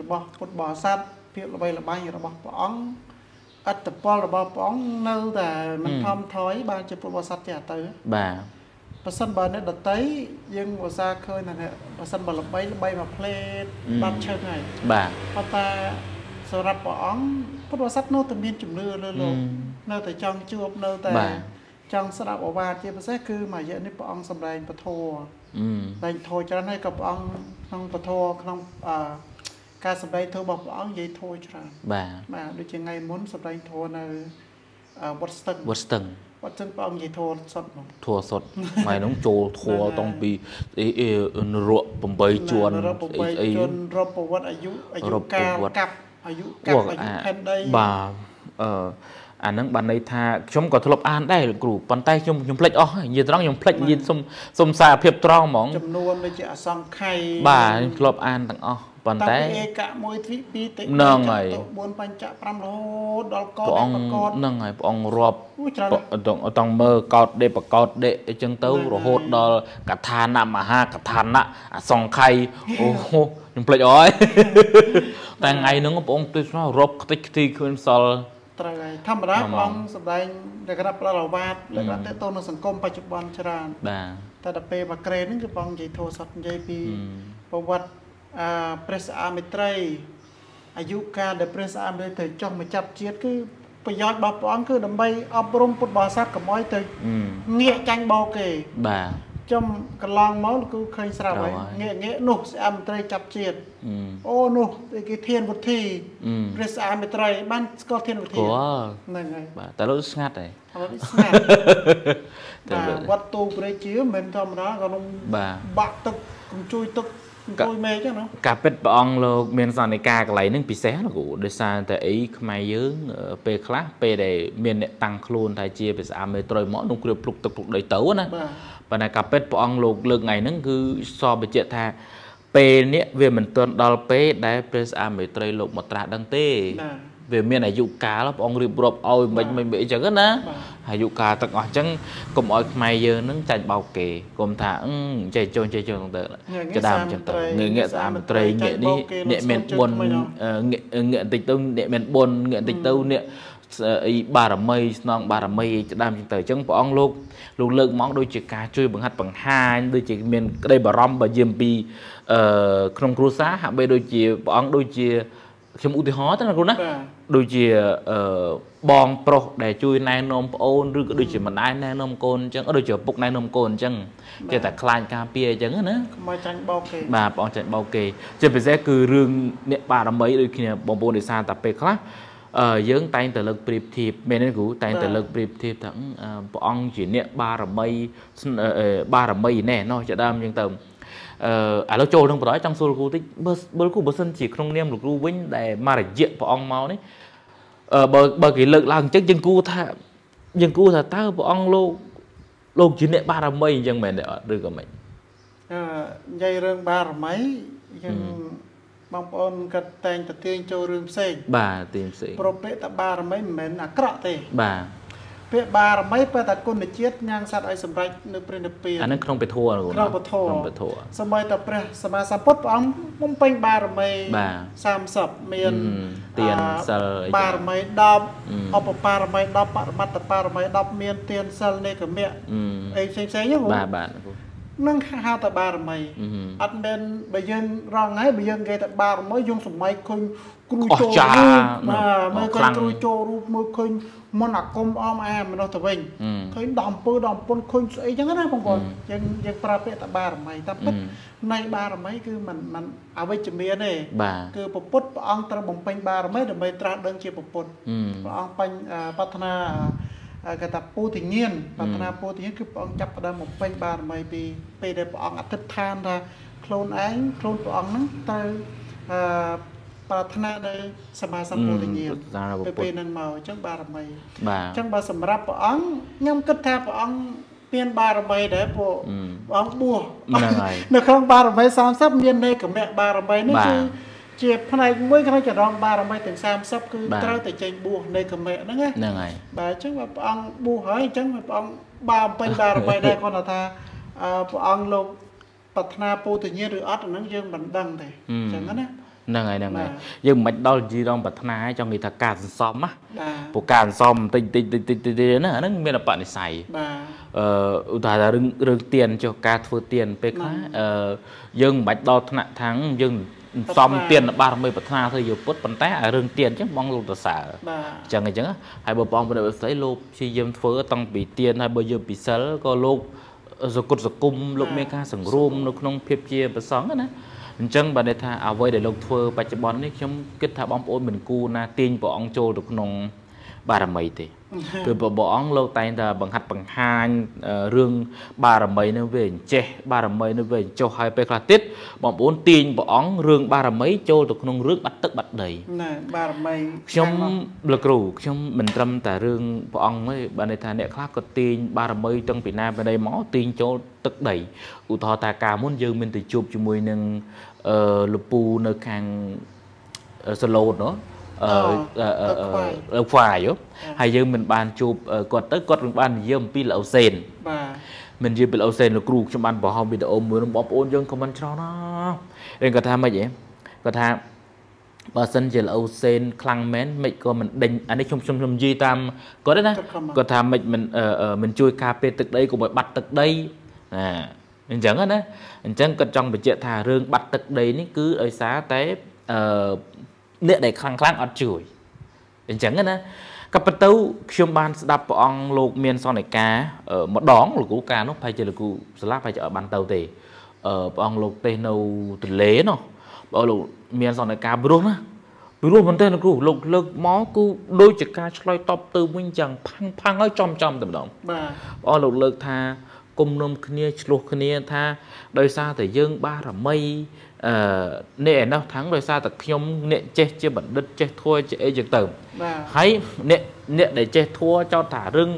របស់ពុទ្ធបរិស័ទភាពល្បីល្បាញរបស់ព្រះអង្គ អត្តពលរបស់ព្រះអង្គនៅតែមិនថមថយបានជាពុទ្ធបរិស័ទចេះទៅបាទបើសិនបើអ្នកដតីយើងឧស្សាហ៍ឃើញថាបើសិនបើល្បីល្បីមួយផ្លេតបាត់ឈឹងហើយបាទប៉ុន្តែសម្រាប់ព្រះអង្គពុទ្ធបរិស័ទនៅតែមានជំនឿលើលោកនៅតែចង់ជួបនៅតែចង់ស្ដាប់អវាទជាពិសេសគឺមួយរយៈនេះព្រះអង្គសម្ដែងពធតែងធរច្រើនហើយក៏ព្រះអង្គក្នុងពធក្នុងអឺ ការសម្ដែងធម៌របស់ព្រះអង្គនិយាយធម៌ច្រើនបាទបាទដូចជាថ្ងៃមុនសម្ដែងធម៌នៅវត្តស្ទឹងវត្តស្ទឹងវត្តស្ទឹងព្រះអង្គនិយាយធម៌សុតហ្មងធម៌សុតថ្ងៃនោះចូលធម៌តាំងពីអីនរក8ជាន់អីអីជនរពប្រវត្តិអាយុអាយុកាលកាប់អាយុកាប់អាយុផែនដីបាទអឺអាហ្នឹងបានន័យថាខ្ញុំក៏ធ្លាប់អានដែរលោកគ្រូប៉ុន្តែខ្ញុំខ្ញុំភ្លេចអស់ហើយនិយាយត្រង់ខ្ញុំភ្លេចនិយាយសុំសុំសារភាពត្រង់ហ្មងចំនួនដូចជាអសង្ខ័យបាទខ្ញុំធ្លាប់អានទាំងអស់ ប៉ុន្តែតាំងពីឯកៈមួយទ្វិពីរតិហ្នឹងហើយ4បញ្ចៈ5រហូតដល់កព្រះតអង្គបកតហ្នឹងហើយព្រះអង្គរាប់អូច្រើនតង់តង់មើលកោតដេកបកោតដេកអញ្ចឹងទៅហ្នឹងហើយរហូតដល់កថានៈមហាកថានៈអសង្ខ័យអូខ្ញុំភ្លេចអើយតែថ្ងៃហ្នឹងព្រះអង្គទស្សនរាប់ខ្ទេចខ្ទីគ្មានសល់ត្រូវហើយធម្មតាហ្មងព្រះអង្គសម្ដែងលក្ខណៈផ្លលវ៉ាតលក្ខណៈតេតទៅនឹងសង្គមបច្ចុប្បន្នច្រើនបាទតែដល់ពេលមកក្រេហ្នឹងគឺព្រះអង្គនិយាយធោះសតនិយាយពីហឹមប្រវត្តិអឺ ព្រះសអាមិត្រីអាយុកាលដែលព្រះសអាមិត្រីទៅចុះមកចាប់ជាតិគឺប្រយោជន៍របស់ព្រះអង្គគឺដើម្បីអប់រំពុទ្ធបរិស័ទកុំឲ្យទៅហឹមងាកចាញ់បោកគេបាទចំកន្លងមកគឺឃើញស្រាប់ហើយត្រូវហើយងាកងាកនោះសអាមិត្រីចាប់ជាតិហឹមអូនោះគេធានវុធីហឹមព្រះសអាមិត្រីបានស្គាល់ធានវុធីព្រោះហ្នឹងហើយបាទតែលោកស្ងាត់ហើយអត់ស្ងាត់តែបាទលោកវត្តទូព្រះជាមិនធម្មតាក៏ក្នុងបាទបាក់ទឹកកំជួយទឹក កំជួយមេឃហ្នឹងណាការពិតព្រះអង្គលោកមានសន្និការកន្លែងហ្នឹងពិសេសលោកគ្រូដោយសារតែអីខ្មែរយើងអឺពេលខ្លះពេលដែលមានអ្នកតាំងខ្លួនថាជាភាសាមេត្រុយមកនោះគ្រាភ្លុកទឹកភ្លុកដីទៅណាបាទប៉ុន្តែការពិតព្រះអង្គលោកលើកថ្ងៃហ្នឹងគឺសបបញ្ជាក់ថាពេលនេះវាមិនទាន់ដល់ពេលដែលព្រះស្អាមេត្រីលោកមកត្រាស់ដឹងទេបាទ វាមានអាយុកាលព្រះអង្គរៀបរាប់ឲ្យមិនមិនមិនអីចឹងណាបាទអាយុកាលទាំងអស់ចឹងកុំឲ្យខ្មែរយើងហ្នឹងចាញ់បោកគេកុំថាអឺចេះចុងចេះចុងទៅចដាមចឹងទៅងាកងាកស្អាមត្រីងាកនេះអ្នកមានបុណ្យអឺងាកងាកបន្តិចទៅអ្នកមានបុណ្យងាកបន្តិចទៅអ្នកអីបារមីស្នងបារមីអីចដាមចឹងទៅអញ្ចឹងព្រះអង្គលោកលោកលើកមកដូចជាការជួយបង្ហាត់បង្ហាញដូចជាមានក្តីបារម្ភបើយាមពីអឺក្នុងគ្រួសារហាក់បីដូចជាព្រះអង្គដូចជាខ្ញុំឧទាហរណ៍ទៅណាគ្រូណាបាទ ដូចជាអឺបងប្រុសដែលជួយណែនាំប្អូនឬក៏ដូចជាម្ដាយណែនាំកូនអញ្ចឹងដូចជាឪពុកណែនាំកូនអញ្ចឹងចេះតែខ្លាចការពារអញ្ចឹងណាកុំឲ្យចាញ់បោកគេបាទបងចាច់បោកគេជាពិសេសគឺរឿងអ្នកបារមីដូចគ្នាបងប្អូននេសាទតែពេលខ្លះអឺយើងតែងតែលើកប្រៀបធៀបមែនទេគ្រូតែងតែលើកប្រៀបធៀបថាអឺព្រះអង្គជាអ្នកបារមីស្នអឺបារមីណែណោះចាដើមអញ្ចឹងទៅ អឺឥឡូវចូលនឹងបណ្ដោយចង់សួរលោកគ្រូតិចបើបើលោកគ្រូបើសិនជាក្នុងនាមលោកគ្រូវិញដែលមករយៈព្រះអង្គមកនេះអឺបើបើគេលើកឡើងអញ្ចឹងយើងគួរថាយើងគួរថាតើព្រះអង្គលោកលោកជាអ្នកបារមីអញ្ចឹងមែនទេអត់ឬក៏មិនអឺនិយាយរឿងបារមីយើងបងប្អូនគាត់តែងតែទាញចូលរឿងផ្សេងបាទទីផ្សេងប្រពាក្យតែបារមីមិនមែនអាក្រក់ទេបាទ ពាក្យបារមីប៉ុន្តែគុណជាតិញ៉ាំងសត្វឲ្យសម្រេចនៅព្រះនិព្វានអានឹងក្នុងពធណាគ្រូណាក្នុងពធក្នុងពធសម្បីតែព្រះសម្មាសម្ពុទ្ធព្រះអង្គបំពេញបារមីបាទ30មានអឺទានអឺសិលអីចឹងបារមីអឺ10ឧបបារមី10បរមត្តបារមី10មានទានសិលនេកមៈអឺអីផ្សេងផ្សេងៗហ្នឹងបាទបាទគ្រូ នឹងហៅថាបារមី អឺ អត់មែនបើយើងរងហើយបើយើងនិយាយថាបារមីយើងសម័យឃើញគ្រូ អស្ ចូល ចារ្យ រូប ណា បាទមើល ខ្ ឃើ លា ញ ង គ្រូចូលរូបមើលឃើញមន្តអាគមអមអាមនុស្សទៅវិញ អឺ ឃើញដំពើដំពុនឃើញស្អីចឹងណាបងប្អូន អឺ យើងយើងប្រើពាក្យថាបារមីតែពិត អឺ នៃបារមីគឺมันมันអវិជ្ជមានទេ បាទ គឺពពុទ្ធព្រះអង្គត្រូវបំពេញបារមីដើម្បីត្រាស់ដឹងជាពពុទ្ធ អឺ ព្រះអង្គបាញ់អឺប្រាថ្នាអឺ គេថាពូទិញ្ញាណប្រាថ្នាពូទិញ្ញាណគឺព្រះអង្គចាប់ផ្ដើមបំពេញបារមីពីពេលដែលព្រះអង្គអធិដ្ឋានថាខ្លួនឯងខ្លួនព្រះអង្គហ្នឹងត្រូវអឺប្រាថ្នានៅសមាសម្ពុទ្ធញ្ញាណសារពុពេលទ្ធពេលហ្នឹងមកអញ្ចឹងបារមីបាទអញ្ចឹងបើសម្រាប់ព្រះអង្គខ្ញុំគិតថាព្រះអង្គមានបារមីដែរពួកអឺព្រះអង្គបួសហ្នឹងហើយនៅក្នុងបារមី30មាននៃកម្មៈបារមីនេះបាទគឺ ជាផ្នែកមួយក្នុងចរងបារមីទាំង30គឺបាទត្រូវតែចេញបួសនៃកម្មៈហ្នឹងណាហ្នឹងហើយបាទអញ្ចឹងបើព្រះអង្គបួសហើយអញ្ចឹងព្រះអង្គបាបំពេញបារមីដែរគាត់ថាអឺព្រះអង្គលោកប្រាថ្នាពូទញ្ញាណឬអត់អាហ្នឹងយើងមិនដឹងទេអញ្ចឹងណាហ្នឹងហើយហ្នឹងហើយបាទយើងមិនដល់ជីរងប្រាថ្នាឯងចង់និយាយថាការសន្សំណាបាទព្រោះការសន្សំបន្តិចបន្តិចបន្តិចបន្តិចបន្តិចណាអាហ្នឹងមានអបនិស្ស័យបាទអឺឧទាហរណ៍ថារឿងរឿងទៀនចុះការធ្វើទៀនពេលខ្លះអឺយើងមិនបាច់ដល់ថ្នាក់ថាងយើង សំទៀនបារមីប្រាថ្នាធ្វើយកពុទ្ធប៉ុន្តែអារឿងទៀនអញ្ចឹងបងលោកទៅសើបាទអញ្ចឹងអញ្ចឹងហើយបើបងប្អូនស្រីលោកព្យាយាមធ្វើតាំងពីទៀនហើយបើយកពីសិលក៏លោកសគុតសគុំលោកមានការសង្រួមនៅក្នុងភាពជាប្រសង់ណាអញ្ចឹងបើន័យថាអ្វីដែលលោកធ្វើបច្ចុប្បន្ននេះខ្ញុំគិតថាបងប្អូនមិនគួរណាទាញព្រះអង្គចូលទៅក្នុង បារមីទេគឺព្រះអង្គលោកតែងតែបង្ហាត់បង្ហាញរឿងបារមីនឹងវាអញ្ចេះបារមីនឹងវាអញ្ចោះហើយពេលខ្លះទៀតបងប្អូនទាញព្រះអង្គរឿងបារមីចូលទៅក្នុងរឿងបាត់ទឹកបាត់ដីណែបារមីខ្ញុំលោកគ្រូខ្ញុំមិនត្រឹមតែរឿងព្រះអង្គទេបើន័យថាអ្នកខ្លះក៏ទាញបារមីទាំងពីណាពីណីមកទាញចូលទឹកដីឧទាហរណ៍ថាកាលមុនយើងមានទៅជួបជាមួយនឹងអឺលពូនៅខាងសឡូតនោះ អឺលោកហ្វាយហើយយើងមិនបានជួបគាត់ទៅគាត់មិនបាននិយាយអំពីលោកសេនបាទមិននិយាយពីលោកសេនលោកគ្រូខ្ញុំបានបង្ហោះវីដេអូមួយនឹងបងប្អូនយើងខមមិនច្រើនណារៀនគាត់ថាម៉េចហ៎គាត់ថាបើសិនជាលោកសេនខ្លាំងមែនមិនក៏មិនដេញអានេះខ្ញុំខ្ញុំខ្ញុំនិយាយតាមគាត់ណាគាត់ថាមិនមិនមិនជួយការពារទឹកដីកុំឲ្យបាត់ទឹកដីណាអញ្ចឹងណាអញ្ចឹងគាត់ចង់បញ្ជាក់ថារឿងបាត់ទឹកដីនេះគឺដោយសារតែអឺ អ្នកដែលខ្លាំងខ្លាំងអត់ជួយអញ្ចឹងណាក៏ប៉ុន្តែខ្ញុំបានស្ដាប់ព្រះអង្គលោកមានសន្និកាម្ដងលោកគ្រូកានោះប្រហែលជាលោកគ្រូស្លាប់ប្រហែលជាអត់បានទៅទេអឺព្រះអង្គលោកទេសនៅទលេនោះបើលោកមានសន្និកាព្រោះណាព្រោះមែនទេលោកគ្រូលោកលើកមកគឺដូចជាការឆ្លើយតបទៅវិញចឹងផាំងផាំងហើយចំចំតែម្ដងបាទព្រះអង្គលោកលើកថា គុំនុំគ្នាឆ្លោះគ្នាថាដោយសារតែយើងបារមីអឺអ្នកឯនោះថាំងដោយសារតែខ្ញុំអ្នកចេះជាបណ្ឌិតចេះធัวចេះអីចឹងទៅហើយអ្នកអ្នកដែលចេះធัวចោតថារឹង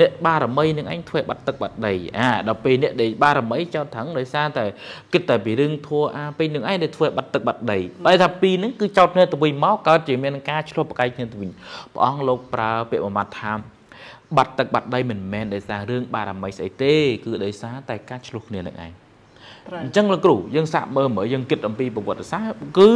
អ្នកបារមីនឹងឯងធ្វើបាត់ទឹកបាត់ដីអាដល់ពេលអ្នកដែលបារមីចោតថាំងដោយសារតែគិតតែពីរឿងធัวអាពេលនឹងឯងដែលធ្វើបាត់ទឹកបាត់ដីបើថាពីរហ្នឹងគឺចោតគ្នាទៅវិញមកកើតជាមានការឆ្លោះប្រកែកគ្នាទៅវិញព្រះអង្គលោកប្រើពាក្យមួយម៉ាត់ថា បាត់ទឹកបាត់ដីមិនមែនដោយសាររឿងបារមីស្អីទេគឺដោយសារតែការឆ្លោះគ្នានឹងឯងអញ្ចឹងលោកគ្រូយើងសាកមើលមើលយើងគិតអំពីប្រវត្តិសាស្ត្រគឺ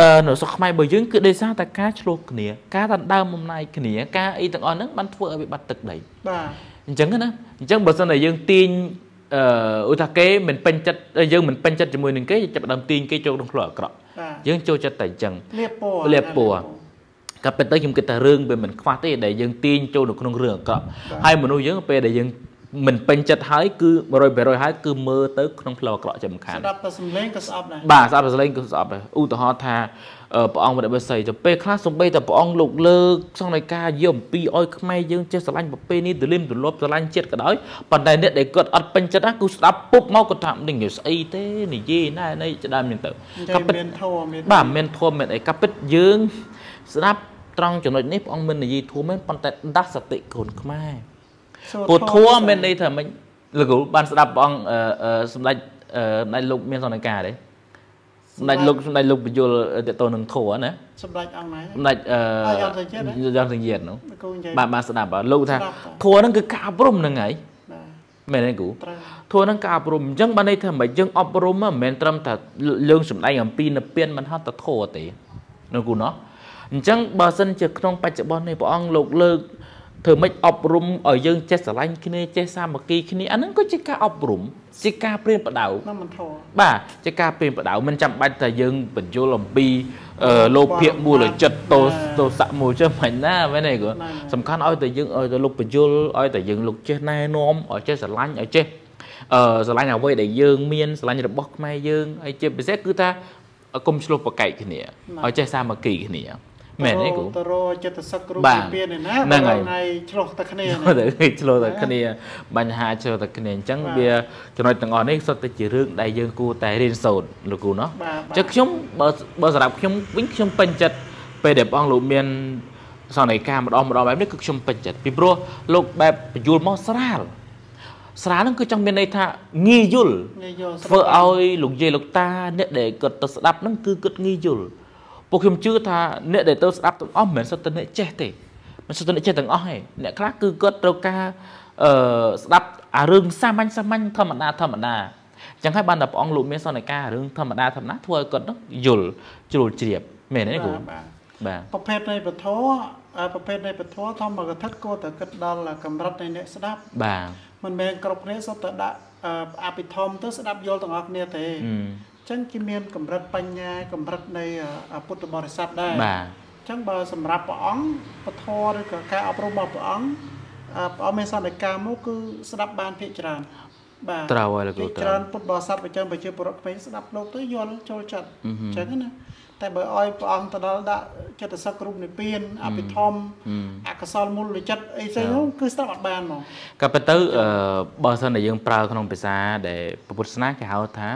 អឺនៅស្រុកខ្មែររបស់យើងគឺដោយសារតែការឆ្លោះគ្នា ការដណ្ដើមអំណាចគ្នាការអីទាំងអស់ហ្នឹងបានធ្វើឲ្យវាបាត់ទឹកដីបាទអញ្ចឹងណាអញ្ចឹងបើសិនតែយើងទាញអឺឧទាហរណ៍គេមិនពេញចិត្តយើងមិនពេញចិត្តជាមួយនឹងគេចាប់ដើមទាញគេចូលក្នុងខ្លួនអាក្រក់យើងចូលចិត្តតែអញ្ចឹងលៀបពណ៌លៀបពណ៌ ក៏ប៉ុន្តែខ្ញុំគិតថារឿងវាមិនខ្វះទេដែលយើងទាញចូលនៅក្នុងរឿងអាក្រក់ហើយមនុស្សយើងពេលដែលយើងមិនពេញចិត្តហើយគឺ100%ហើយគឺមើលទៅក្នុងផ្លូវអាក្រក់ជាមិនខានស្ដាប់តែសំឡេងក៏ស្អប់ដែរបាទស្ដាប់តែសំឡេងក៏ស្អប់ដែរឧទាហរណ៍ថាព្រះអង្គម្ដេចបិស័យទៅពេលខ្លះសំបីតែព្រះអង្គលោកលើកសង្ឃនៃការយកអំពីឲ្យខ្មែរយើងចេះស្រឡាញ់ប្រពៃនេះទលឹមទលាប់ស្រឡាញ់ជាតិក៏ដោយប៉ុន្តែអ្នកដែលគាត់អត់ពេញចិត្តណាគឺស្ដាប់ពុបមកគាត់ថានឹងនិយាយស្អីទេនិយាយណែណៃច្ដើមហ្នឹងទៅកាពិតមានធម៌មានបាទមានធម៌មានអីកាពិតយើងស្ដាប់ ត្រង់ចំណុចនេះព្រះអង្គមិននិយាយធួមែនប៉ុន្តែដាស់សតិកូនខ្មែរពុទ្ធធัวមានន័យថាមិនលោកគ្រូបានស្ដាប់ព្រះអង្គសម្ដេចសម្ដេចលោកមានសន្និការទេសម្ដេចលោកសម្ដេចលោកបញ្យលតទៅនឹងធัวណាសម្ដេចអង្គណាសម្ដេចអឺយ៉ាងសង្យាតនោះបាទបានស្ដាប់លោកថាធัวហ្នឹងគឺការអប់រំហ្នឹងហើយមែនទេគ្រូធัวហ្នឹងការអប់រំអញ្ចឹងបានន័យថាមិនយើងអប់រំមិនមែនត្រឹមតែលើងសម្ដែងអំពីនិព្វានមិនហត់តែធัวទេនៅគ្រូណោះ អញ្ចឹងបើសិនជាក្នុងបច្ចុប្បន្ននេះព្រះអង្គលោកលើកធ្វើម៉េចអប់រំឲ្យយើងចេះស្រឡាញ់គ្នាចេះសាមគ្គីគ្នាអាហ្នឹងក៏ជាការអប់រំជាការព្រៀនបដៅហ្នឹងមិនធေါ်បាទជាការព្រៀនបដៅមិនចាំបាច់តែយើងបញ្យល់អំពីលោភៈមូលចិត្តតោតោសៈមូលចិត្តមិនណាមែនទេគ្រូសំខាន់ឲ្យតែយើងឲ្យតែលោកបញ្យល់ឲ្យតែយើងលោកចេះណែនាំឲ្យចេះស្រឡាញ់ឲ្យចេះអឺស្រឡាញ់អ្វីដែលយើងមានស្រឡាញ់របស់ខ្មែរយើងហើយជាពិសេសគឺថាកុំឆ្លោះប្រកែកគ្នាឲ្យចេះសាមគ្គីគ្នា មែនទេគ្រូទៅរចិត្តសឹកគ្រូជាពៀនណាហ្នឹងហើយឆ្លោះតែគ្នាទៅឆ្លោះតែគ្នាបញ្ហាឆ្លោះតែគ្នាអញ្ចឹងវាចំណុចទាំងអស់នេះសុទ្ធតែជារឿងដែលយើងគួរតែរៀនសូត្រលោកគ្រូណោះអញ្ចឹងខ្ញុំបើបើសម្រាប់ខ្ញុំវិញខ្ញុំពេញចិត្តពេលដែលព្រះអង្គលោកមានសន្និការម្ដងម្ដងបែបនេះគឺខ្ញុំពេញចិត្តពីព្រោះលោកបែបបញ្យល់មកស្រាលស្រាលហ្នឹងគឺចង់មានន័យថាងាយយល់ធ្វើឲ្យលោកយាយលោកតាអ្នកដែលគាត់ទៅស្ដាប់ហ្នឹងគឺគាត់ងាយយល់ ពួកខ្ញុំជឿថាអ្នកដែលទៅស្ដាប់ទាំងអស់មិនមែនសុទ្ធតែអ្នកចេះទេមិនសុទ្ធតែអ្នកចេះទាំងអស់ទេអ្នកខ្លះគឺគាត់ត្រូវការអឺស្ដាប់អារឿងសាមញ្ញសាមញ្ញធម្មតាធម្មតាអញ្ចឹងហើយបានតែព្រះអង្គលោកមានសន្និការរឿងធម្មតាធម្មតាធ្វើឲ្យគាត់យល់ជ្រុលជ្រាបមែនទេគ្រូបាទប្រភេទនៃពធប្រភេទនៃពធធម្មកថាគួរតែគិតដល់កម្រិតនៃអ្នកស្ដាប់បាទមិនមែនគ្រប់គ្នាសុទ្ធតែដាក់អភិធម្មទៅស្ដាប់យល់ទាំងអស់គ្នាទេ ចឹងគេមានកម្រិតបញ្ញាកម្រិតនៃពុទ្ធបរិស័ទដែរបាទចឹងបើសម្រាប់ព្រះអង្គពធឬក៏ការអប់រំរបស់ព្រះអង្គព្រះអង្គមានសន្និការមកគឺស្ដាប់បានភាគច្រើនបាទត្រូវហើយលោកគ្រូច្រើនពុទ្ធបរិស័ទវិចិត្រប្រជាពលរដ្ឋក្មេងស្ដាប់លោកទៅយល់ចូលចិត្តអញ្ចឹងណាតែបើឲ្យព្រះអង្គទៅដល់ដាក់ចិត្តសឹករូបនិព្វានអភិធម្មអកុសលមូលចិត្តអីផ្សេងនោះគឺស្ដាប់អត់បានហ្មងក៏ប៉ុន្តែអឺបើសិនតែយើងប្រើក្នុងភាសាដែលពុទ្ធសាសនាគេហៅថា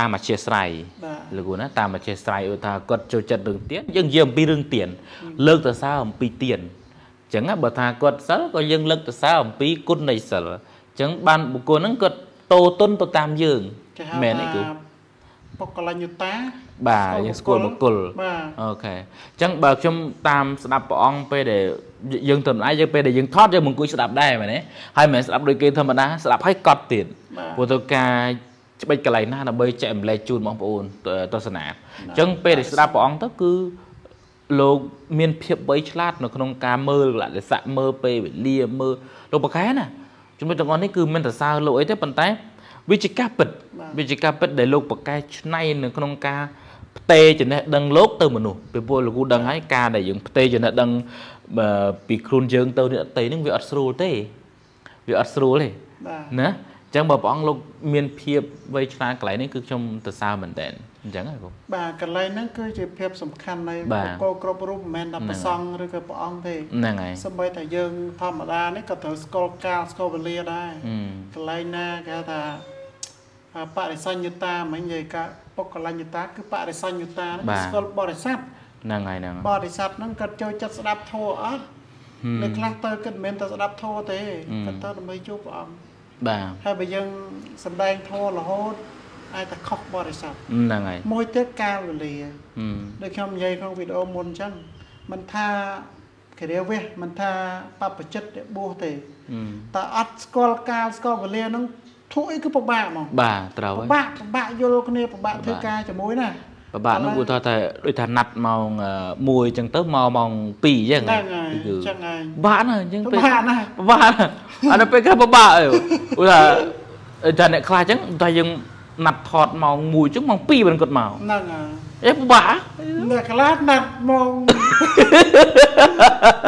តាមអធិស្រ័យបាទលោកគ្រូណាតាមអធិស្រ័យឧទាហរណ៍គាត់ចូលចិត្តរឿងទៀនយើងនិយាយអំពីរឿងទៀនលើកទៅសារអំពីទៀនអញ្ចឹងណាបើថាគាត់សិលក៏យើងលើកទៅសារអំពីគុណនៃសិលអញ្ចឹងបានបុគ្គលហ្នឹងគាត់តូទុនទៅតាមយើងគេហៅមែនទេគ្រូថាបុគ្គលញ្ញតាបាទយើងស្គាល់បុគ្គលបាទអូខេអញ្ចឹងបើខ្ញុំតាមស្ដាប់ព្រះអង្គពេលដែលយើងទៅម្លាយយើងពេលដែលយើងថតយើងមកអង្គុយស្ដាប់ដែរមែនទេហើយមិនមែនស្ដាប់ដូចគេធម្មតាស្ដាប់ហើយកត់ទៀតបាទព្រោះទៅការ ច្បិចកន្លែងណាដើម្បីចែករំលែកជូនបងប្អូនទស្សនាអញ្ចឹងពេលដែលស្ដាប់ព្រះអង្គទៅគឺលោកមានភាពវៃឆ្លាតនៅក្នុងការមើលលក្ខណៈមើលពេលវេលាមើលលោកប្រកែណាចំណុចទាំងអស់នេះគឺមិនទៅសើលោកអីទេប៉ុន្តែវាជាការពិតបាទវាជាការពិតដែលលោកប្រកែឆ្នៃនៅក្នុងការផ្ទេរចំណេះដឹងលោកទៅមនុស្សពីព្រោះលោកគ្រូដឹងហើយការដែលយើងផ្ទេរចំណេះដឹងបើពីខ្លួនយើងទៅអ្នកដទៃហ្នឹងវាអត់ស្រួលទេវាអត់ស្រួលទេបាទណា អញ្ចឹងបើព្រះអង្គលោកមានភាពវៃឆ្លាតកន្លែងនេះគឺខ្ញុំទៅសើមែនតើអញ្ចឹងហ៎បងបាទកន្លែងហ្នឹងគឺជាភាពសំខាន់នៃបាទបុគ្គលគ្រប់រូបមិនមែនតែប្រសង់ឬក៏ព្រះអង្គទេហ្នឹងហើយសម្បីតែយើងធម្មតានេះក៏ត្រូវស្គាល់កាលស្គាល់វេលាដែរអឺកន្លែងណាគេហៅថាអបរិសញ្ញតាមិញនិយាយកាបុគ្គលញ្ញតាគឺបរិសញ្ញតាហ្នឹងគឺស្គាល់បរិស័ទហ្នឹងហើយហ្នឹងបរិស័ទហ្នឹងគាត់ចូលចិត្តស្ដាប់ធម៌អត់នៅខ្លះទៅគាត់មិនមែនតែស្ដាប់ធម៌ទេគាត់ទៅដើម្បីជួបព្រះអង្គ បាទហើយបើយើងសំដែងធម៌រហូតអាចតែខុសបរិស័ទហ្នឹងហើយមួយទៀតកាលវេលាអឺដូចខ្ញុំនិយាយក្នុងវីដេអូមុនអញ្ចឹងមិនថាគិរិយាវេសមិនថាបព្វជិតទេបួសទេអឺតែអត់ស្គាល់កាលស្គាល់វេលាហ្នឹងធួអីគឺពិបាកហ្មងបាទត្រូវពិហើយបាកពិបាកយល់គ្នាពិបាកពិបាកធ្វើការជាមួយណា បបាក់នោះឧទាហរណ៍ថាដូចថាណាត់ម៉ោង1អញ្ចឹងទៅមកម៉ោង2អញ្ចឹងហ្នឹងហើយគឺអញ្ចឹងហើយបាក់ណាស់អញ្ចឹងពិបាកណាស់ពិបាកណាស់អានោះពេលខ្លះពិបាកអីឧទាហរណ៍ថាអ្នកខ្លះអញ្ចឹងតែយើងណាត់ថតម៉ោង1អញ្ចឹងម៉ោង2មិនគាត់មកហ្នឹងហើយអេពិបាកអ្នកខ្លះណាត់ម៉ោង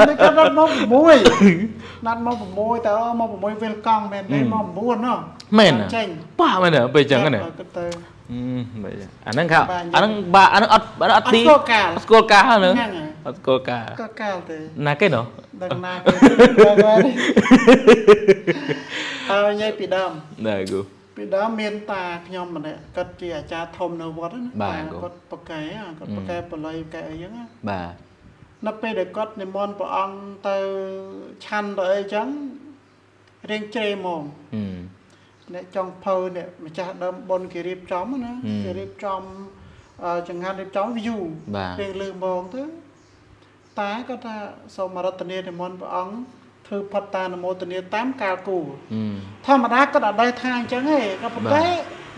នេះគាត់ណាត់ម៉ោង6ណាត់ម៉ោង6តើម៉ោង6វាលកង់មែនទេម៉ោង9ណោះមែនចេញបាក់មែនទេពេលអញ្ចឹងណាគាត់ទៅ អឺមែនទេអាហ្នឹងខោបាក់អញ្ចឹងអាហ្នឹងបាក់អាហ្នឹងអត់អាហ្នឹងអត់អត់ទីស្គាល់កាលអត់ស្គាល់ការហ្នឹងហ្នឹងហើយអត់ស្គាល់ការក៏កាលទេណាគេណោះដឹងណាគេដឹងហើយហើយនិយាយពីដើមណែគូពីដើមមានតាខ្ញុំម្នាក់គាត់ជាអាចារ្យធំនៅវត្តណាបាទតាគាត់ប្រកែគាត់ប្រកែបល័យប្រកែអីចឹងណាបាទនៅពេលដែលគាត់និមន្តព្រះអង្គទៅឆាន់ទៅអីចឹងរៀងជ្រេហ្មងអឺ អ្នកចុងភៅអ្នកម្ចាស់ដើមបុណ្យគេរៀបចំណាហឹមគេរៀបចំអឺចង្ហាន់រៀបចំវាយូរបាទពេលលើហ្មងទៅតាគាត់ថាសូមរតនានិមន្តព្រះអង្គធ្វើផុតតានមោទនាតាមកាលគូអឺធម្មតាគាត់អត់ដែរថាអញ្ចឹងទេក៏ប៉ុន្តែ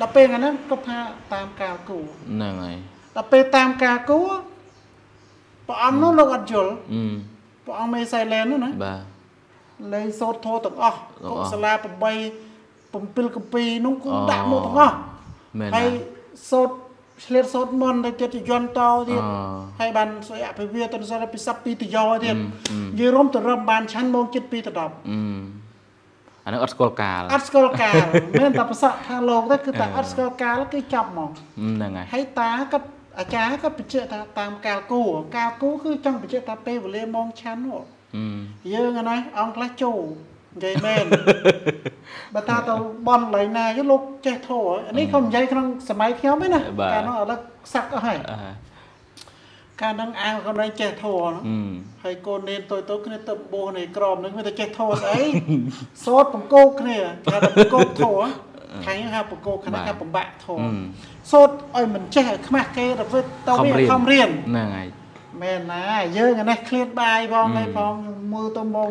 ដល់ពេលហ្នឹងគាត់ថាតាមកាលគូហ្នឹងហើយដល់ពេលតាមកាលគូព្រះអង្គនោះលោកអត់យល់អឺព្រះអង្គមេសៃឡែននោះណាបាទលេងសូត្រធម៌ទាំងអស់ទាំងកុអស់សលា8 7កម្ពីនោះគឺអូដាក់មកទាំងអស់មែនហើយណាសូត្រឆ្លៀតសូត្រមន្តទៅចិត្តយន្តតទៀតអូហើយបានសុយអភិវាទនសរពិស័ព្ទពីតយោទៀតអឺអឺនិយាយរួមទៅរំបានឆាន់មកចិត្ត2ទៅ10អឺអាហ្នឹងអត់ស្គាល់កាលអត់ស្គាល់កាលមិនតែប្រសក់ថាលោកទេគឺតែអឺអត់ស្គាល់កាលគឺចាប់ហ្មងហ្នឹងហើយហើយតាគាត់អាចារ្យគាត់បញ្ជាក់ថាតាមកាលគូកាលគូគឺចង់បញ្ជាក់ថាពេលវេលាម៉ោងឆាន់នោះអឺយើងអាណាអង្គខ្លះចូល និយាយមែនបើថាទៅបន់ឡើយណាយលោកចេះធោះអានេះខ្ញុំនិយាយក្នុងសម័យខ្ញុំទេណាកាលនោះឥឡូវសឹកអស់ហើយអឺកាលហ្នឹងអាងគាត់នៅចេះធោះអឺហើយកូននេនតូចតូចគ្នាទៅបោះនៃក្រមហ្នឹងវាទៅចេះធោះស្អីសូត្របង្កោកគ្នាគេថាបង្កោកធោះខាងហ្នឹងហៅបង្កោកខាងហ្នឹងហៅបំបាក់ធោះអឺសូត្រឲ្យមិនចេះឲ្យខ្មាស់គេទៅធ្វើទៅវាខំរៀនហ្នឹងហើយ មែនណាយើងអានេះឃ្លាតបាយផងហើយផងមើលទៅមក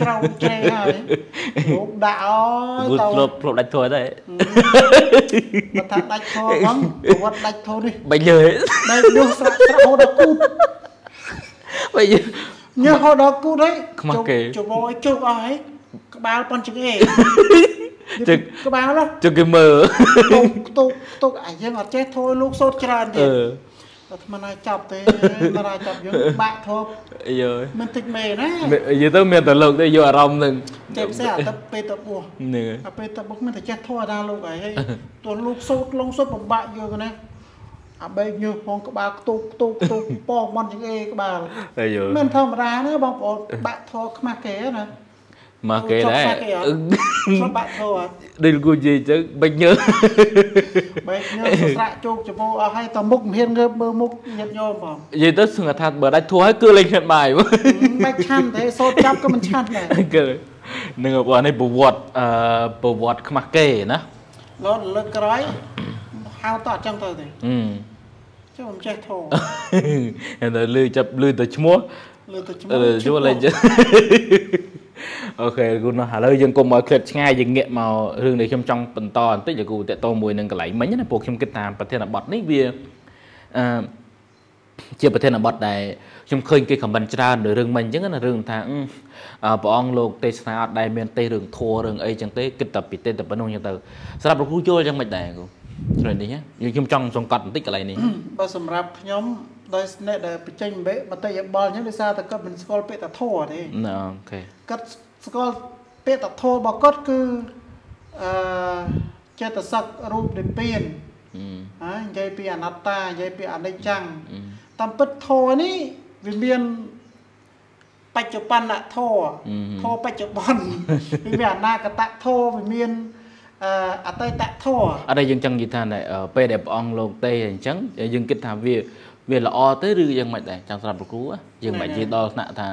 ច្រៅច្រែហើយលោកដាក់អើយគូទៅធ្លាប់ធ្លាប់ដាច់ធួទេបើថាដាច់ធោផងប្រវត្តិដាច់ធោនេះបាញ់លើដែលញុះស្រាក់ស្រាក់ហូតដល់គូតបាញ់ញើសហូតដល់គូតហើយខ្មាស់គេជប់ឲ្យជប់អស់ហើយក្បាលប៉ុនចង្អេចឹងក្បាលណាចឹងគេមើលទុកទុកទុកអាយើងអត់ចេះធោលោកសូត្រច្រើនអទៀតឺ តែថ្មណាចាប់ទេមិនណាចាប់យើងបាក់ធោអីយើមិនតិចមេណានិយាយទៅមានតែលោកទេយកអារម្មណ៍នឹងចេះផ្សេងអាទៅពេលទៅបួសហ្នឹងហើយអាពេលទៅបុកមានតែចេះធោះអាដាលោកហើយហើយទោះលោកសូត្រលងសូត្រពិបាកយកណាអាបេកញើសផងក្បាលខ្ទុកខ្ទុកខ្ទុកប៉មន់ជាងអេក្បាលអាយយមិនធម្មតាណាបងប្អូនបាក់ធរខ្មាស់គេណា មកគេដែរឆ្លបាក់ធរអត់ដូចលោកគូនិយាយអញ្ចឹងបិញញើសបេកញើសស្រាក់ជោគចំពោះអស់ហើយតមុខមិនហ៊ានងើបមើលមុខញាតញោមបងនិយាយទៅសឹងថាបើដាច់ធួហើយគឺលេងខិតបាយបាច់ឆាន់ទេសូត្រចាប់ក៏មិនឆាន់ដែរគឺនឹងបងនេះប្រវត្តិអឺប្រវត្តិខ្មាស់គេណាលោតលើកក្រោយហៅតអត់ចឹងទៅទេអឺចុះមិនចេះធរហើយទៅលឺចាប់លឺទៅឈ្មោះលើទៅឈ្មោះអឺជួលេងចឹង អូខេគូណោះឥឡូវយើងកុំឲ្យឃ្លាតឆ្ងាយយើងងាកមករឿងដែលខ្ញុំចង់បន្តបន្តិចលោកគូតកតមួយនឹងកន្លែងមិញណាពួកខ្ញុំគិតថាប្រធានបទនេះវាអឺជាប្រធានបទដែលខ្ញុំឃើញគេខមមិនច្រើនលើរឿងមិញអញ្ចឹងណារឿងថាអឺព្រះអង្គលោកទេសនាអត់ដែលមានទេរឿងធัวរឿងអីចឹងទេគិតតែពីទេតែប៉ុណ្្នោះចឹងទៅសម្រាប់លោកគ្រូយល់ចឹងមិនដែរគូចំណុចនេះណាខ្ញុំចង់សង្កត់បន្តិចកន្លែងនេះបើសម្រាប់ខ្ញុំ ដោយអ្នកដែលបញ្ចេញមតិមតិយោបល់អញ្ចឹងដោយសារតែគាត់មិនស្គាល់ពាក្យថាធរទេអូខេគាត់ស្គាល់ពាក្យថាធររបស់គាត់គឺអឺចេតសិករូបនិព្វានអឺហើយនិយាយពីអនត្តានិយាយពីអនិច្ចំអឺតាមពិតធរនេះវាមានបច្ចុប្បន្នធរធរបច្ចុប្បន្នវាមានអនាគតធរវាមានអឺអតីតធរអត់ទេយើងចង់និយាយថាណែអឺពេលដែលព្រះអង្គលោកទេអញ្ចឹងយើងគិតថាវា វាល្អទេឬយ៉ាងម៉េចដែរចង់សម្រាប់លោកគ្រូហ៎យើងមិននិយាយដល់ថ្នាក់ថា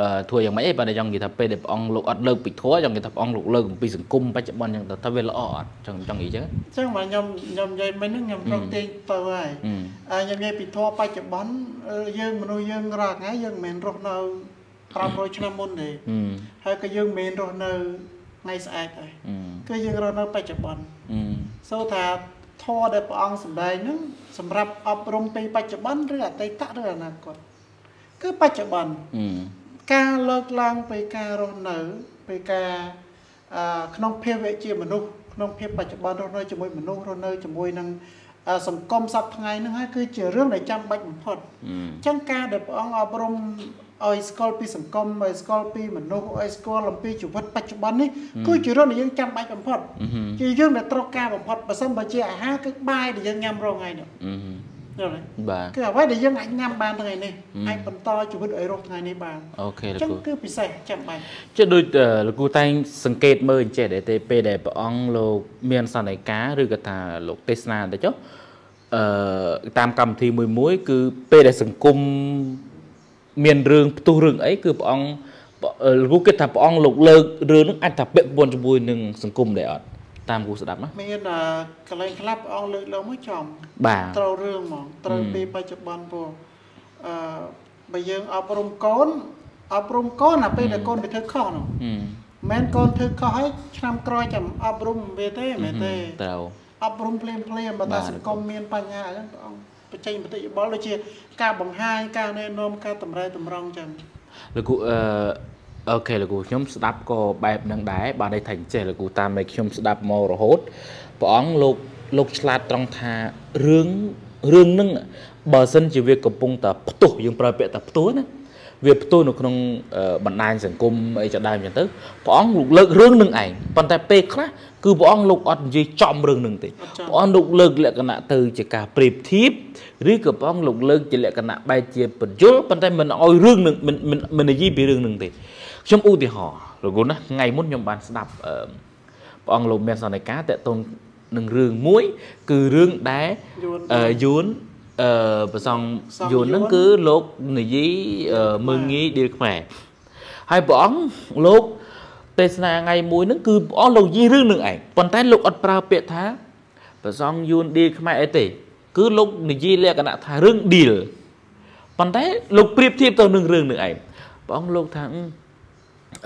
អឺធ្វើយ៉ាងម៉េចទេបើតែចង់និយាយថាពេលដែលព្រះអង្គលោកអត់លើកពីធម៌ចង់និយាយថាព្រះអង្គលោកលើកអំពីសង្គមបច្ចុប្បន្នអញ្ចឹងទៅថាវាល្អអត់ចង់ចង់និយាយអញ្ចឹងអញ្ចឹងបើខ្ញុំខ្ញុំនិយាយមិញហ្នឹងខ្ញុំប្រកទាញទៅហើយអឺអើខ្ញុំនិយាយពីធម៌បច្ចុប្បន្នអឺយើងមនុស្សយើងរាល់ថ្ងៃយើងមិនមែនរស់នៅ500ឆ្នាំមុនទេអឺហើយក៏យើងមិនមែនរស់នៅថ្ងៃស្អែកដែរអឺគឺយើងរស់នៅបច្ចុប្បន្នអឺសូថា ធម៌ដែលព្រះអង្គសម្ដែងហ្នឹងសម្រាប់អប់រំពីបច្ចុប្បន្នឬអតីតឬអនាគតគឺបច្ចុប្បន្នអឺការលើកឡើងពីការរស់នៅពីការអឺក្នុងភាវៈជាមនុស្សក្នុងភាពបច្ចុប្បន្នរស់នៅជាមួយមនុស្សរស់នៅជាមួយនឹងអឺសង្គមសប្តាហ៍ថ្ងៃហ្នឹងហើយគឺជារឿងដែលចាំបាច់បំផុតអឺអញ្ចឹងការដែលព្រះអង្គអប់រំ ឲ្យស្គាល់ពីសង្គមឲ្យស្គាល់ពីមនុស្សឲ្យស្គាល់អំពីជីវិតបច្ចុប្បន្ននេះគឺជារឿងដែលយើងចាំបាច់បំផុតអឺជាយើងដែលត្រូវការបំផុតបើសិនបើជាអាហារគឺបាយដែលយើងញ៉ាំរាល់ថ្ងៃនេះអឺយល់ទេបាទគឺអ្វីដែលយើងអាចញ៉ាំបានថ្ងៃនេះហឹមអាចបន្តជីវិតឲ្យរស់ថ្ងៃនេះបានអូខេអលោកញ្ចឹងគ្រូគឺពិសេសចាំបាច់ចុះដូចអឺលោកគ្រូតែងសង្កេតមើលអញ្ចេះដែរទេពេលដែលព្រះអង្គលោកមានសន្និការឬក៏ថាលោកទេសនាទៅចុះអឺតាមកម្មវិធីមួយមួយគឺពេលដែលសង្គម មានរឿងផ្ទុះរឿងអីគឺព្រះអង្គអឺលោកគ្រូគិតថាព្រះអង្គលោកលើករឿងហ្នឹងអាចថាពាក់ព័ន្ធជាមួយនឹងសង្គមដែរអត់តាមគ្រូស្ដាប់ណាមានកន្លែងខ្លះព្រះអង្គលើកឡើងមកចំបាទត្រូវរឿងហ្មងត្រូវហឹមពីបច្ចុប្បន្នព្រោះអឺបើយើងអប់រំកូនអប់រំកូនអាពេលដែលកូនវាធ្វើខុសនោះហឹមមិនកូនធ្វើខុសហើយឆ្នាំក្រោយចាំអប់រំវាទេមែនទេត្រូវអប់រំភ្លាមភ្លាមបើបាតាទសង្គមមានបញ្ហាអញ្ចឹងព្រះអង្គ បញ្ចេញមតិយោបល់ដូចជា ការបង្ហាញការណែនាំការតម្រែតម្រង់អញ្ចឹងលោកគ្រូអឺអូខេលោកគ្រូខ្ញុំស្ដាប់ក៏បែបហ្នឹងដែរបាទន័យថាអញ្ចេះលោកគ្រូតាមដែលខ្ញុំស្ដាប់មករហូតព្រះអង្គលោកលោកឆ្លាតត្រង់ថារឿងរឿងហ្នឹងបើសិនជាវាកំពុងតែផ្ទុះយើងប្រើពាក្យថាផ្ទុះណាវាផ្ទុះនៅក្នុងអឺបណ្ដាញសង្គមអីចដើមអញ្ចឹងទៅព្រះអង្គលោកលើករឿងហ្នឹងឯងប៉ុន្តែពេលខ្លះគឺព្រះអង្គលោកអត់និយាយចំរឿងហ្នឹងទេព្រះអង្គលោកលើកលក្ខណៈទៅជាការប្រៀបធៀប ឬក៏ព្រះអង្គលោកលើកជាលក្ខណៈបែបជាបញ្យលប៉ុន្តែមិនឲ្យរឿងហ្នឹងមិនមិនមិននិយាយពីរឿងហ្នឹងទេខ្ញុំឧទាហរណ៍លោកគ្រូណាថ្ងៃមុនខ្ញុំបានស្ដាប់អឺព្រះអង្គលោកមានសន្និការតកតូននឹងរឿងមួយ គឺរឿងដែលយួនអឺយួនអឺប្រសងសង្ឃយួនហ្នឹងយួនគឺលោកនិយាយអឺមើងងាយឌីលខ្មែរហើយព្រះអង្គលោកទេសនាថ្ងៃមួយហ្នឹងគឺព្រះអង្គលោកនិយាយរឿងហ្នឹងឯងប៉ុន្តែលោកអត់ប្រើពាក្យថាប្រសងយួនឌីលខ្មែរអីទេ គឺលោកនិយាយលក្ខណៈថារឿងឌីលប៉ុន្តែលោកប្រៀបធៀបទៅនឹងរឿងហ្នឹងឯងព្រះអង្គលោកថាអឺ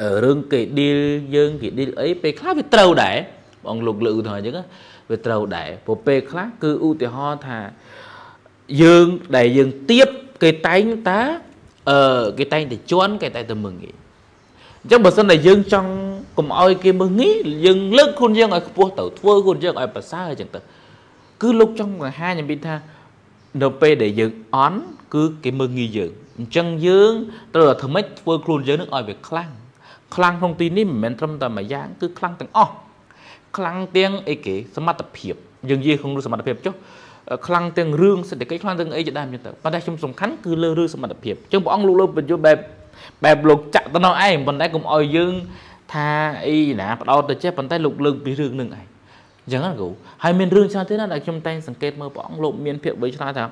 អឺរឿងគេឌីលយើងគេឌីលអីពេលខ្លះវាត្រូវដែរព្រះអង្គលោកលើកឧទាហរណ៍អញ្ចឹងណាវាត្រូវដែរព្រោះពេលខ្លះគឺឧទាហរណ៍ថាយើងដែលយើងទៀបគេតែងតាអឺគេតែងតែជន់គេតែងតែមើងងាយអញ្ចឹងបើសិនតែយើងចង់កុំឲ្យគេមើងងាយយើងលើកខ្លួនយើងឲ្យខ្ពស់ទៅធ្វើខ្លួនយើងឲ្យប្រសើរអញ្ចឹងទៅ គឺលោកចង់បង្ហាញអំពីថានៅពេលដែលយើងអន់គឺគេមើងងាយយើងអញ្ចឹងយើងត្រូវតែធ្វើម៉េចធ្វើខ្លួនយើងនឹងឲ្យវាខ្លាំងខ្លាំងក្នុងទីនេះមិនមែនត្រឹមតែមួយយ៉ាងគឺខ្លាំងទាំងអស់ខ្លាំងទាំងអីគេសមត្ថភាពយើងនិយាយក្នុងសមត្ថភាពចុះអខ្លាំងទាំងរឿងសេដ្ឋកិច្ចខ្លាំងទាំងអីជាដើមចឹងទៅប៉ុន្តែខ្ញុំសំខាន់គឺលើរឿងសមត្ថភាពអញ្ចឹងព្រះអង្គលោកលើបញ្យល់បែបបែបលោកចាក់ទៅនោះឯងប៉ុន្តែកុំឲ្យយើងថាអីណាបដោតទៅចេះប៉ុន្តែលោកលើកពីរឿងនឹងឯង អញ្ចឹងណាគ្រូហើយមានរឿងច្រើនទៀតណាដែលខ្ញុំតែងសង្កេតមើលព្រះអង្គលោកមានភាពបីឆ្លាតថា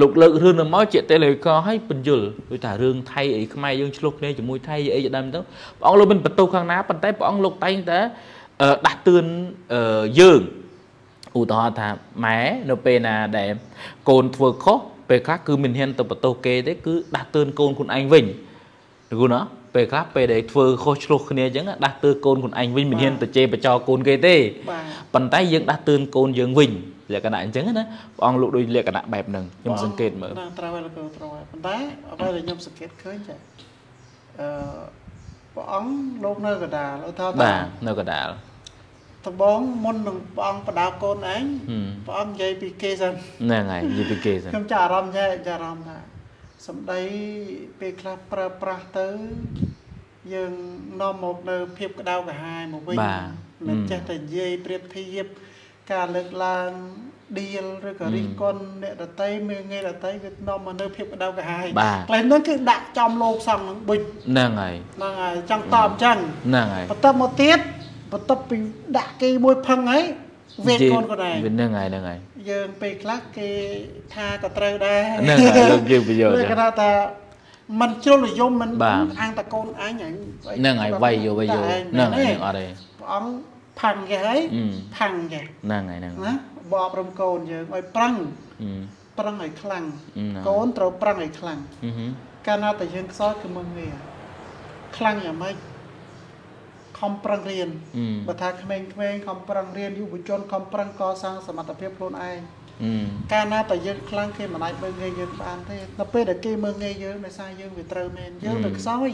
លោកលើករឿងនឹងមកជាតេលេកឲ្យបញ្យលដូចថារឿងថៃអីខ្មែរយើងឆ្លោះគ្នាជាមួយថៃអីជាដើមទៅព្រះអង្គលោកមានបន្ទោសខាងណាប៉ុន្តែព្រះអង្គលោកតែងតែដាស់តឿនយើងឧទាហរណ៍ថាម៉ែនៅពេលណាដែលកូនធ្វើខុសពេលខ្លះគឺមិនហ៊ានទៅបន្ទោសគេទេគឺដាស់តឿនកូនខ្លួនឯងវិញគូណា ពេលខ្លះពេលដែលធ្វើខុសឆ្លោះគ្នាអញ្ចឹងដាស់តឿនកូនខ្លួនឯងវិញមិនហ៊ានទៅជេរបចោកូនគេទេប៉ុន្តែយើងដាស់តឿនកូនយើងវិញលក្ខណៈអញ្ចឹងណាព្រះអង្គលោកដូចលក្ខណៈបែបហ្នឹងខ្ញុំសង្កេតមើលត្រូវហើយលោកត្រូវហើយប៉ុន្តែអ្វីដែលខ្ញុំសង្កេតឃើញចាអឺព្រះអង្គលោកនៅកដាលឧទាហរណ៍ថាបាទនៅកដាលដំបងមុននឹងព្រះអង្គបដាកូនឯងព្រះអង្គនិយាយពីគេសិនហ្នឹងហើយនិយាយពីគេសិនខ្ញុំចាអារម្មណ៍ចាចាអារម្មណ៍ថា សម្ដីពេលខ្លះប្រើប្រាស់ទៅ យើងនាំមកនៅភាពក្តៅក្រហាយមកវិញមិនចេះតែនិយាយប្រៀបធៀបការលើកឡើងឌៀលឬក៏រិះគន់អ្នកដតីមេងាយដតីវានាំមកនៅភាពក្តៅក្រហាយផ្លែហ្នឹងគឺដាក់ចំលោកសង្ឃនឹងបុចហ្នឹងហើយហ្នឹងហើយចង់តបអញ្ចឹងហ្នឹងហើយបន្ទាប់មកទៀតបន្ទាប់ពីដាក់គេមួយផឹងហើយ វេកកូនក៏ដែរហ្នឹងហើយហ្នឹងហើយយើងពេលខ្លះគេថាក៏ត្រូវដែរហ្នឹងហើយលោកយើងប្រយោជន៍គេថាมันជ្រុលនិយមมันអាងតកូនអញហ្នឹងហើយវាយយោវាយយោហ្នឹងហើយអត់ទេព្រះអង្គផាំងគេហើយផាំងគេហ្នឹងហើយហ្នឹងណាបបរំកូនយើងឲ្យប្រឹងប្រឹងឲ្យខ្លាំងកូនត្រូវប្រឹងឲ្យខ្លាំងកាលណាតែយើងខ្សោយគឺមើងងាយខ្លាំងយ៉ាងម៉េច ខំប្រឹងរៀនបើថាក្មេងៗខំប្រឹងរៀនយុវជនខំប្រឹងកសាងសមត្ថភាពខ្លួនឯងកាលណាតែយើងខ្លាំងគេមិនអាចមើលងាយយើងបានទេដល់ពេលដែលគេមើលងាយយើងដោយសារយើងវាត្រូវមែនយើងវាខ្សោយ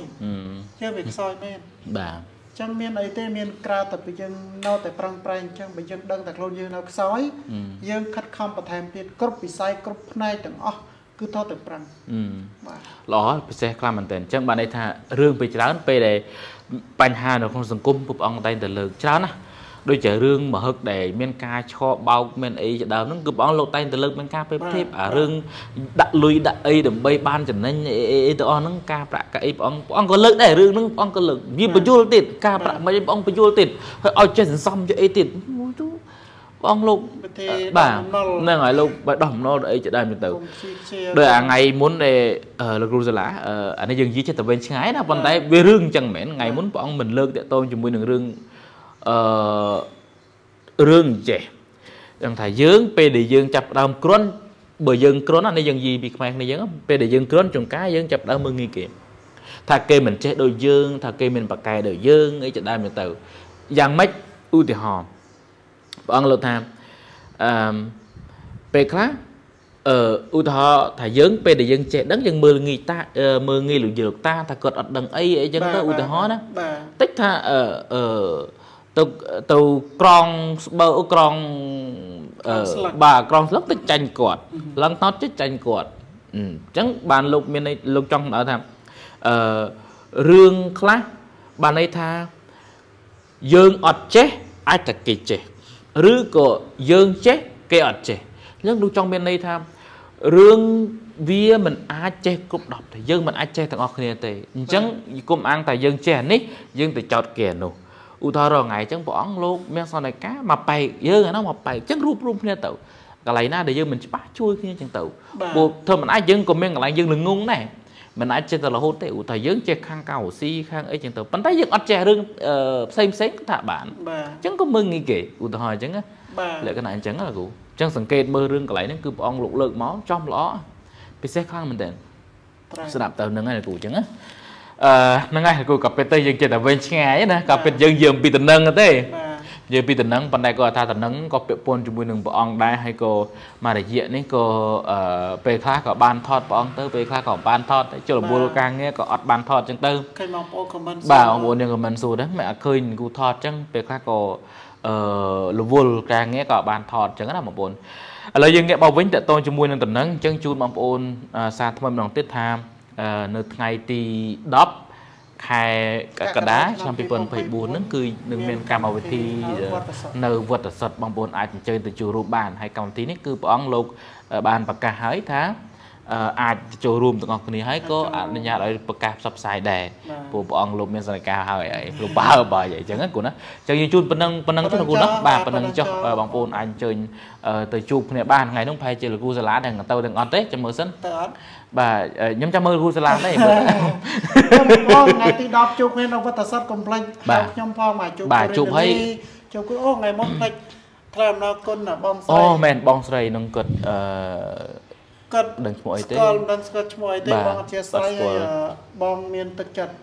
យើងវាខ្សោយមែនបាទចឹងមានអីទេមានក្រៅតែពីយើងនៅតែប្រឹងប្រែងអញ្ចឹងបើយើងដឹងតែខ្លួនយើងនៅខ្សោយយើងខិតខំបន្ថែមទៀតគ្រប់វិស័យគ្រប់ផ្នែកទាំងអស់ គឺតតែប្រឹងបាទល្អពិសេសខ្លាំងមែនទែនអញ្ចឹងបានន័យថារឿងពេលច្រើនពេលដែលបញ្ហានៅក្នុងសង្គមពុកអង្គតែតែលើកច្រើនណាដូចជារឿងមហឹកដែលមានការឆោបោកមានអីជាដើមហ្នឹងគឺព្រះអង្គលោកតែងតែលើកមានការពេលធៀបអារឿងដាក់លុយដាក់អីដើម្បីបានចំណេញអីទាំងអស់ហ្នឹងការប្រាក់កាអីព្រះអង្គព្រះអង្គក៏លើកដែររឿងហ្នឹងព្រះអង្គក៏លើកវាបញ្យល់ទៀតការប្រាក់មិនព្រះអង្គបញ្យល់ទៀតហើយឲ្យចេះសន្សំយកអីទៀត ព្រះអង្គលោកបាទហ្នឹងហើយលោកបើដោះបំណុលអីជាដើមទៅដោយអាថ្ងៃមុនដែលលោកគ្រូសាលាអានេះយើងនិយាយចិត្តទៅវិញឆ្ងាយណាប៉ុន្តែវារឿងអញ្ចឹងមែនថ្ងៃមុនព្រះអង្គមិនលើកតាក់ទងជាមួយនឹងរឿងអឺរឿងចេះដឹងថាយើងពេលដែលយើងចាប់ដើមគ្រាន់បើយើងគ្រាន់ណានេះយើងយីពីខ្មែរគ្នាយើងពេលដែលយើងគ្រាន់ចង្ការយើងចាប់ដើមមើងងាយគេថាគេមិនចេះដូចយើង ថាគេមិនប្រកែដូចយើងអីចដើមទៅយ៉ាងម៉េចឧទាហរណ៍ ព្រះអង្គលោកថាអឺពេលខ្លះអឺឧទាហរណ៍ថាយើងពេលដែលយើងចេះដឹងយើងមើលងាយតាមើលងាយលោកយាយលោកតាថាគាត់អត់ដឹងអីអីចឹងទៅឧទាហរណ៍ណាតិចថាអឺអឺទៅទៅក្រងស្បើក្រងបាទក្រងស្លឹកទៅចាញ់គាត់ឡើងតោតទៅចាញ់គាត់អញ្ចឹងបានលោកមានលោកចង់សម្ដៅថាអឺរឿងខ្លះបានន័យថាយើងអត់ចេះអាចតែគេចេះ ឬក៏យើងចេះគេអត់ចេះអញ្ចឹងលោកចង់មានន័យថារឿងវាមិនអាចចេះគ្រប់10ទេយើងមិនអាចចេះទាំងអស់គ្នាទេអញ្ចឹងគុំអាងតែយើងចេះនេះយើងទៅចោតគេនោះឧទាហរណ៍ថ្ងៃអញ្ចឹងព្រះអង្គលោកមានសន្និកាមកបែកយើងអានោះមកបែកអញ្ចឹងរួបរวมគ្នាទៅកន្លែងណាដែលយើងមិនច្បាស់ជួយគ្នាអញ្ចឹងទៅពួកធ្វើមិនអាចយើងក៏មានកន្លែងយើងល្ងងដែរ មិនអាចចេះតែរហូតទេឧទាហរណ៍យើងចេះខាងកៅស៊ីខាងអីចឹងទៅប៉ុន្តែយើងអត់ចេះរឿងផ្សេងផ្សេងថាបានអញ្ចឹងក៏មើងងាយគេឧទាហរណ៍អញ្ចឹងលក្ខណៈអញ្ចឹងណាគ្រូអញ្ចឹងសង្កេតមើលរឿងកន្លែងហ្នឹងគឺព្រះអង្គលោកលើកមកចំល្អពិសេសខ្លាំងមែនតើស្ដាប់ទៅហ្នឹងហើយគ្រូអញ្ចឹងណាអឺហ្នឹងហើយគូក៏ពិតទៅយើងចិត្តតែវិញឆ្ងាយណាក៏ពិតយើងយើងពីតំណឹងទេ និយាយពីតំណឹងប៉ុន្តែក៏ថាតំណឹងក៏ពាក់ព័ន្ធជាមួយនឹងព្រះអង្គដែរហើយក៏មករយៈនេះក៏អឺពេលខ្លះក៏បានថតព្រះអង្គទៅពេលខ្លះក៏បានថតចុះរវល់ការងារក៏អត់បានថតអញ្ចឹងទៅឃើញបងប្អូនខមមិនបាទបងប្អូនយើងខមមិនសួរដែរមិនអត់ឃើញគូថតអញ្ចឹងពេលខ្លះក៏អឺរវល់ការងារក៏បានថតអញ្ចឹងណាបងប្អូនឥឡូវយើងងាកមកវិញតកតងជាមួយនឹងតំណឹងអញ្ចឹងជូនបងប្អូនសារថ្មីម្ដងទៀតថានៅថ្ងៃទី10 ខខែកក្កដាឆ្នាំ2024ហ្នឹងគឺនឹងមានកម្មវិធីនៅវត្តសុទ្ធបងប្អូនអាចអញ្ជើញទៅចូលរួមបានហើយកម្មវិធីនេះគឺព្រះអង្គលោកបានប្រកាសហើយថា អាចចូលរួមទាំងអស់គ្នាហើយក៏អនុញ្ញាតឲ្យប្រកាសផ្សព្វផ្សាយដែរព្រោះព្រះអង្គលោកមានសន្និការហើយហើយលោកបើបើអញ្ចឹងគូណាអញ្ចឹងយើងជូនប៉ុណ្ណឹងប៉ុណ្ណឹងចុះគូណាបាទប៉ុណ្ណឹងចុះបងប្អូនអាចអញ្ជើញទៅជួបគ្នាបានថ្ងៃនោះប្រហែលជាលោកគ្រូសាលាទាំងទៅទាំងអត់ទេចាំមើលសិនទៅអត់បាទខ្ញុំចាំមើលគ្រូសាលាទេខ្ញុំបងថ្ងៃទី10ជួបគ្នានៅវត្តសតកុំភ្លេចហៅខ្ញុំផងមកជួបបាទជួបហើយជួបគឺអូថ្ងៃមុនភ្លេចថ្លែងអំណរគុណបងស្រីអូមែនបងស្រីនឹងគាត់អឺ គាត់ដឹងឈ្មោះអីទេស្គាល់មិនដឹងស្គាល់ឈ្មោះអីទេបងអធិស្ឋានហើយបងមានទឹកចិត្ត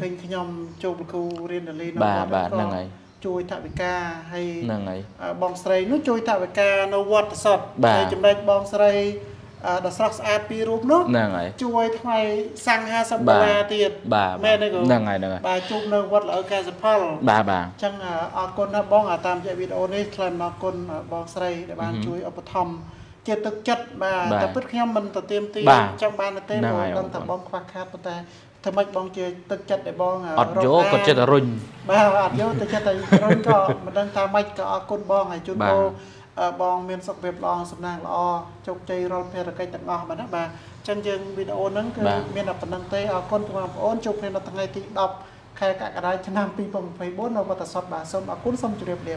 ឃើញខ្ញុំចូលប្រគូរៀនដលីនៅវត្តបាទហ្នឹងហើយជួយថវិកាហើយហ្នឹងហើយបងស្រីនោះជួយថវិកានៅវត្តសតហើយចំណែកបងស្រីដ៏ស្រស់ស្អាតពីររូបនោះហ្នឹងហើយជួយថ្មីសង្ឃ50ដុល្លារទៀតមែនទេហ្នឹងហើយហ្នឹងហើយបាទជួបនៅវត្តល្អកែសផលបាទបាទអញ្ចឹងអរគុណណាបងតាមរយៈវីដេអូនេះថ្លែងអរគុណបងស្រីដែលបានជួយឧបត្ថម្ភ ជាទឹកចិត្តបាទតែពិតខ្ញុំមិនទៅទៀមទីចង់បានទេបងដឹងថាបងខ្វះខាតប៉ុន្តែធ្វើម៉េចបងជាទឹកចិត្តដែលបងអត់យកក៏ចិត្តរុញបាទអត់យកទៅចិត្តតែរុញក៏មិនដឹងថាម៉េចក៏អរគុណបងហើយជូនបងបងមានសុខភាពល្អសំណាងល្អជោគជ័យរាល់ភារកិច្ចទាំងអស់បាទណាបាទអញ្ចឹងយើងវីដេអូហ្នឹងគឺមានតែប៉ុណ្្នឹងទេអរគុណបងប្អូនជួបគ្នានៅថ្ងៃទី10ខែកក្កដាឆ្នាំ2024នៅវត្តសុទ្ធបាទសូមអរគុណសូមជម្រាបលា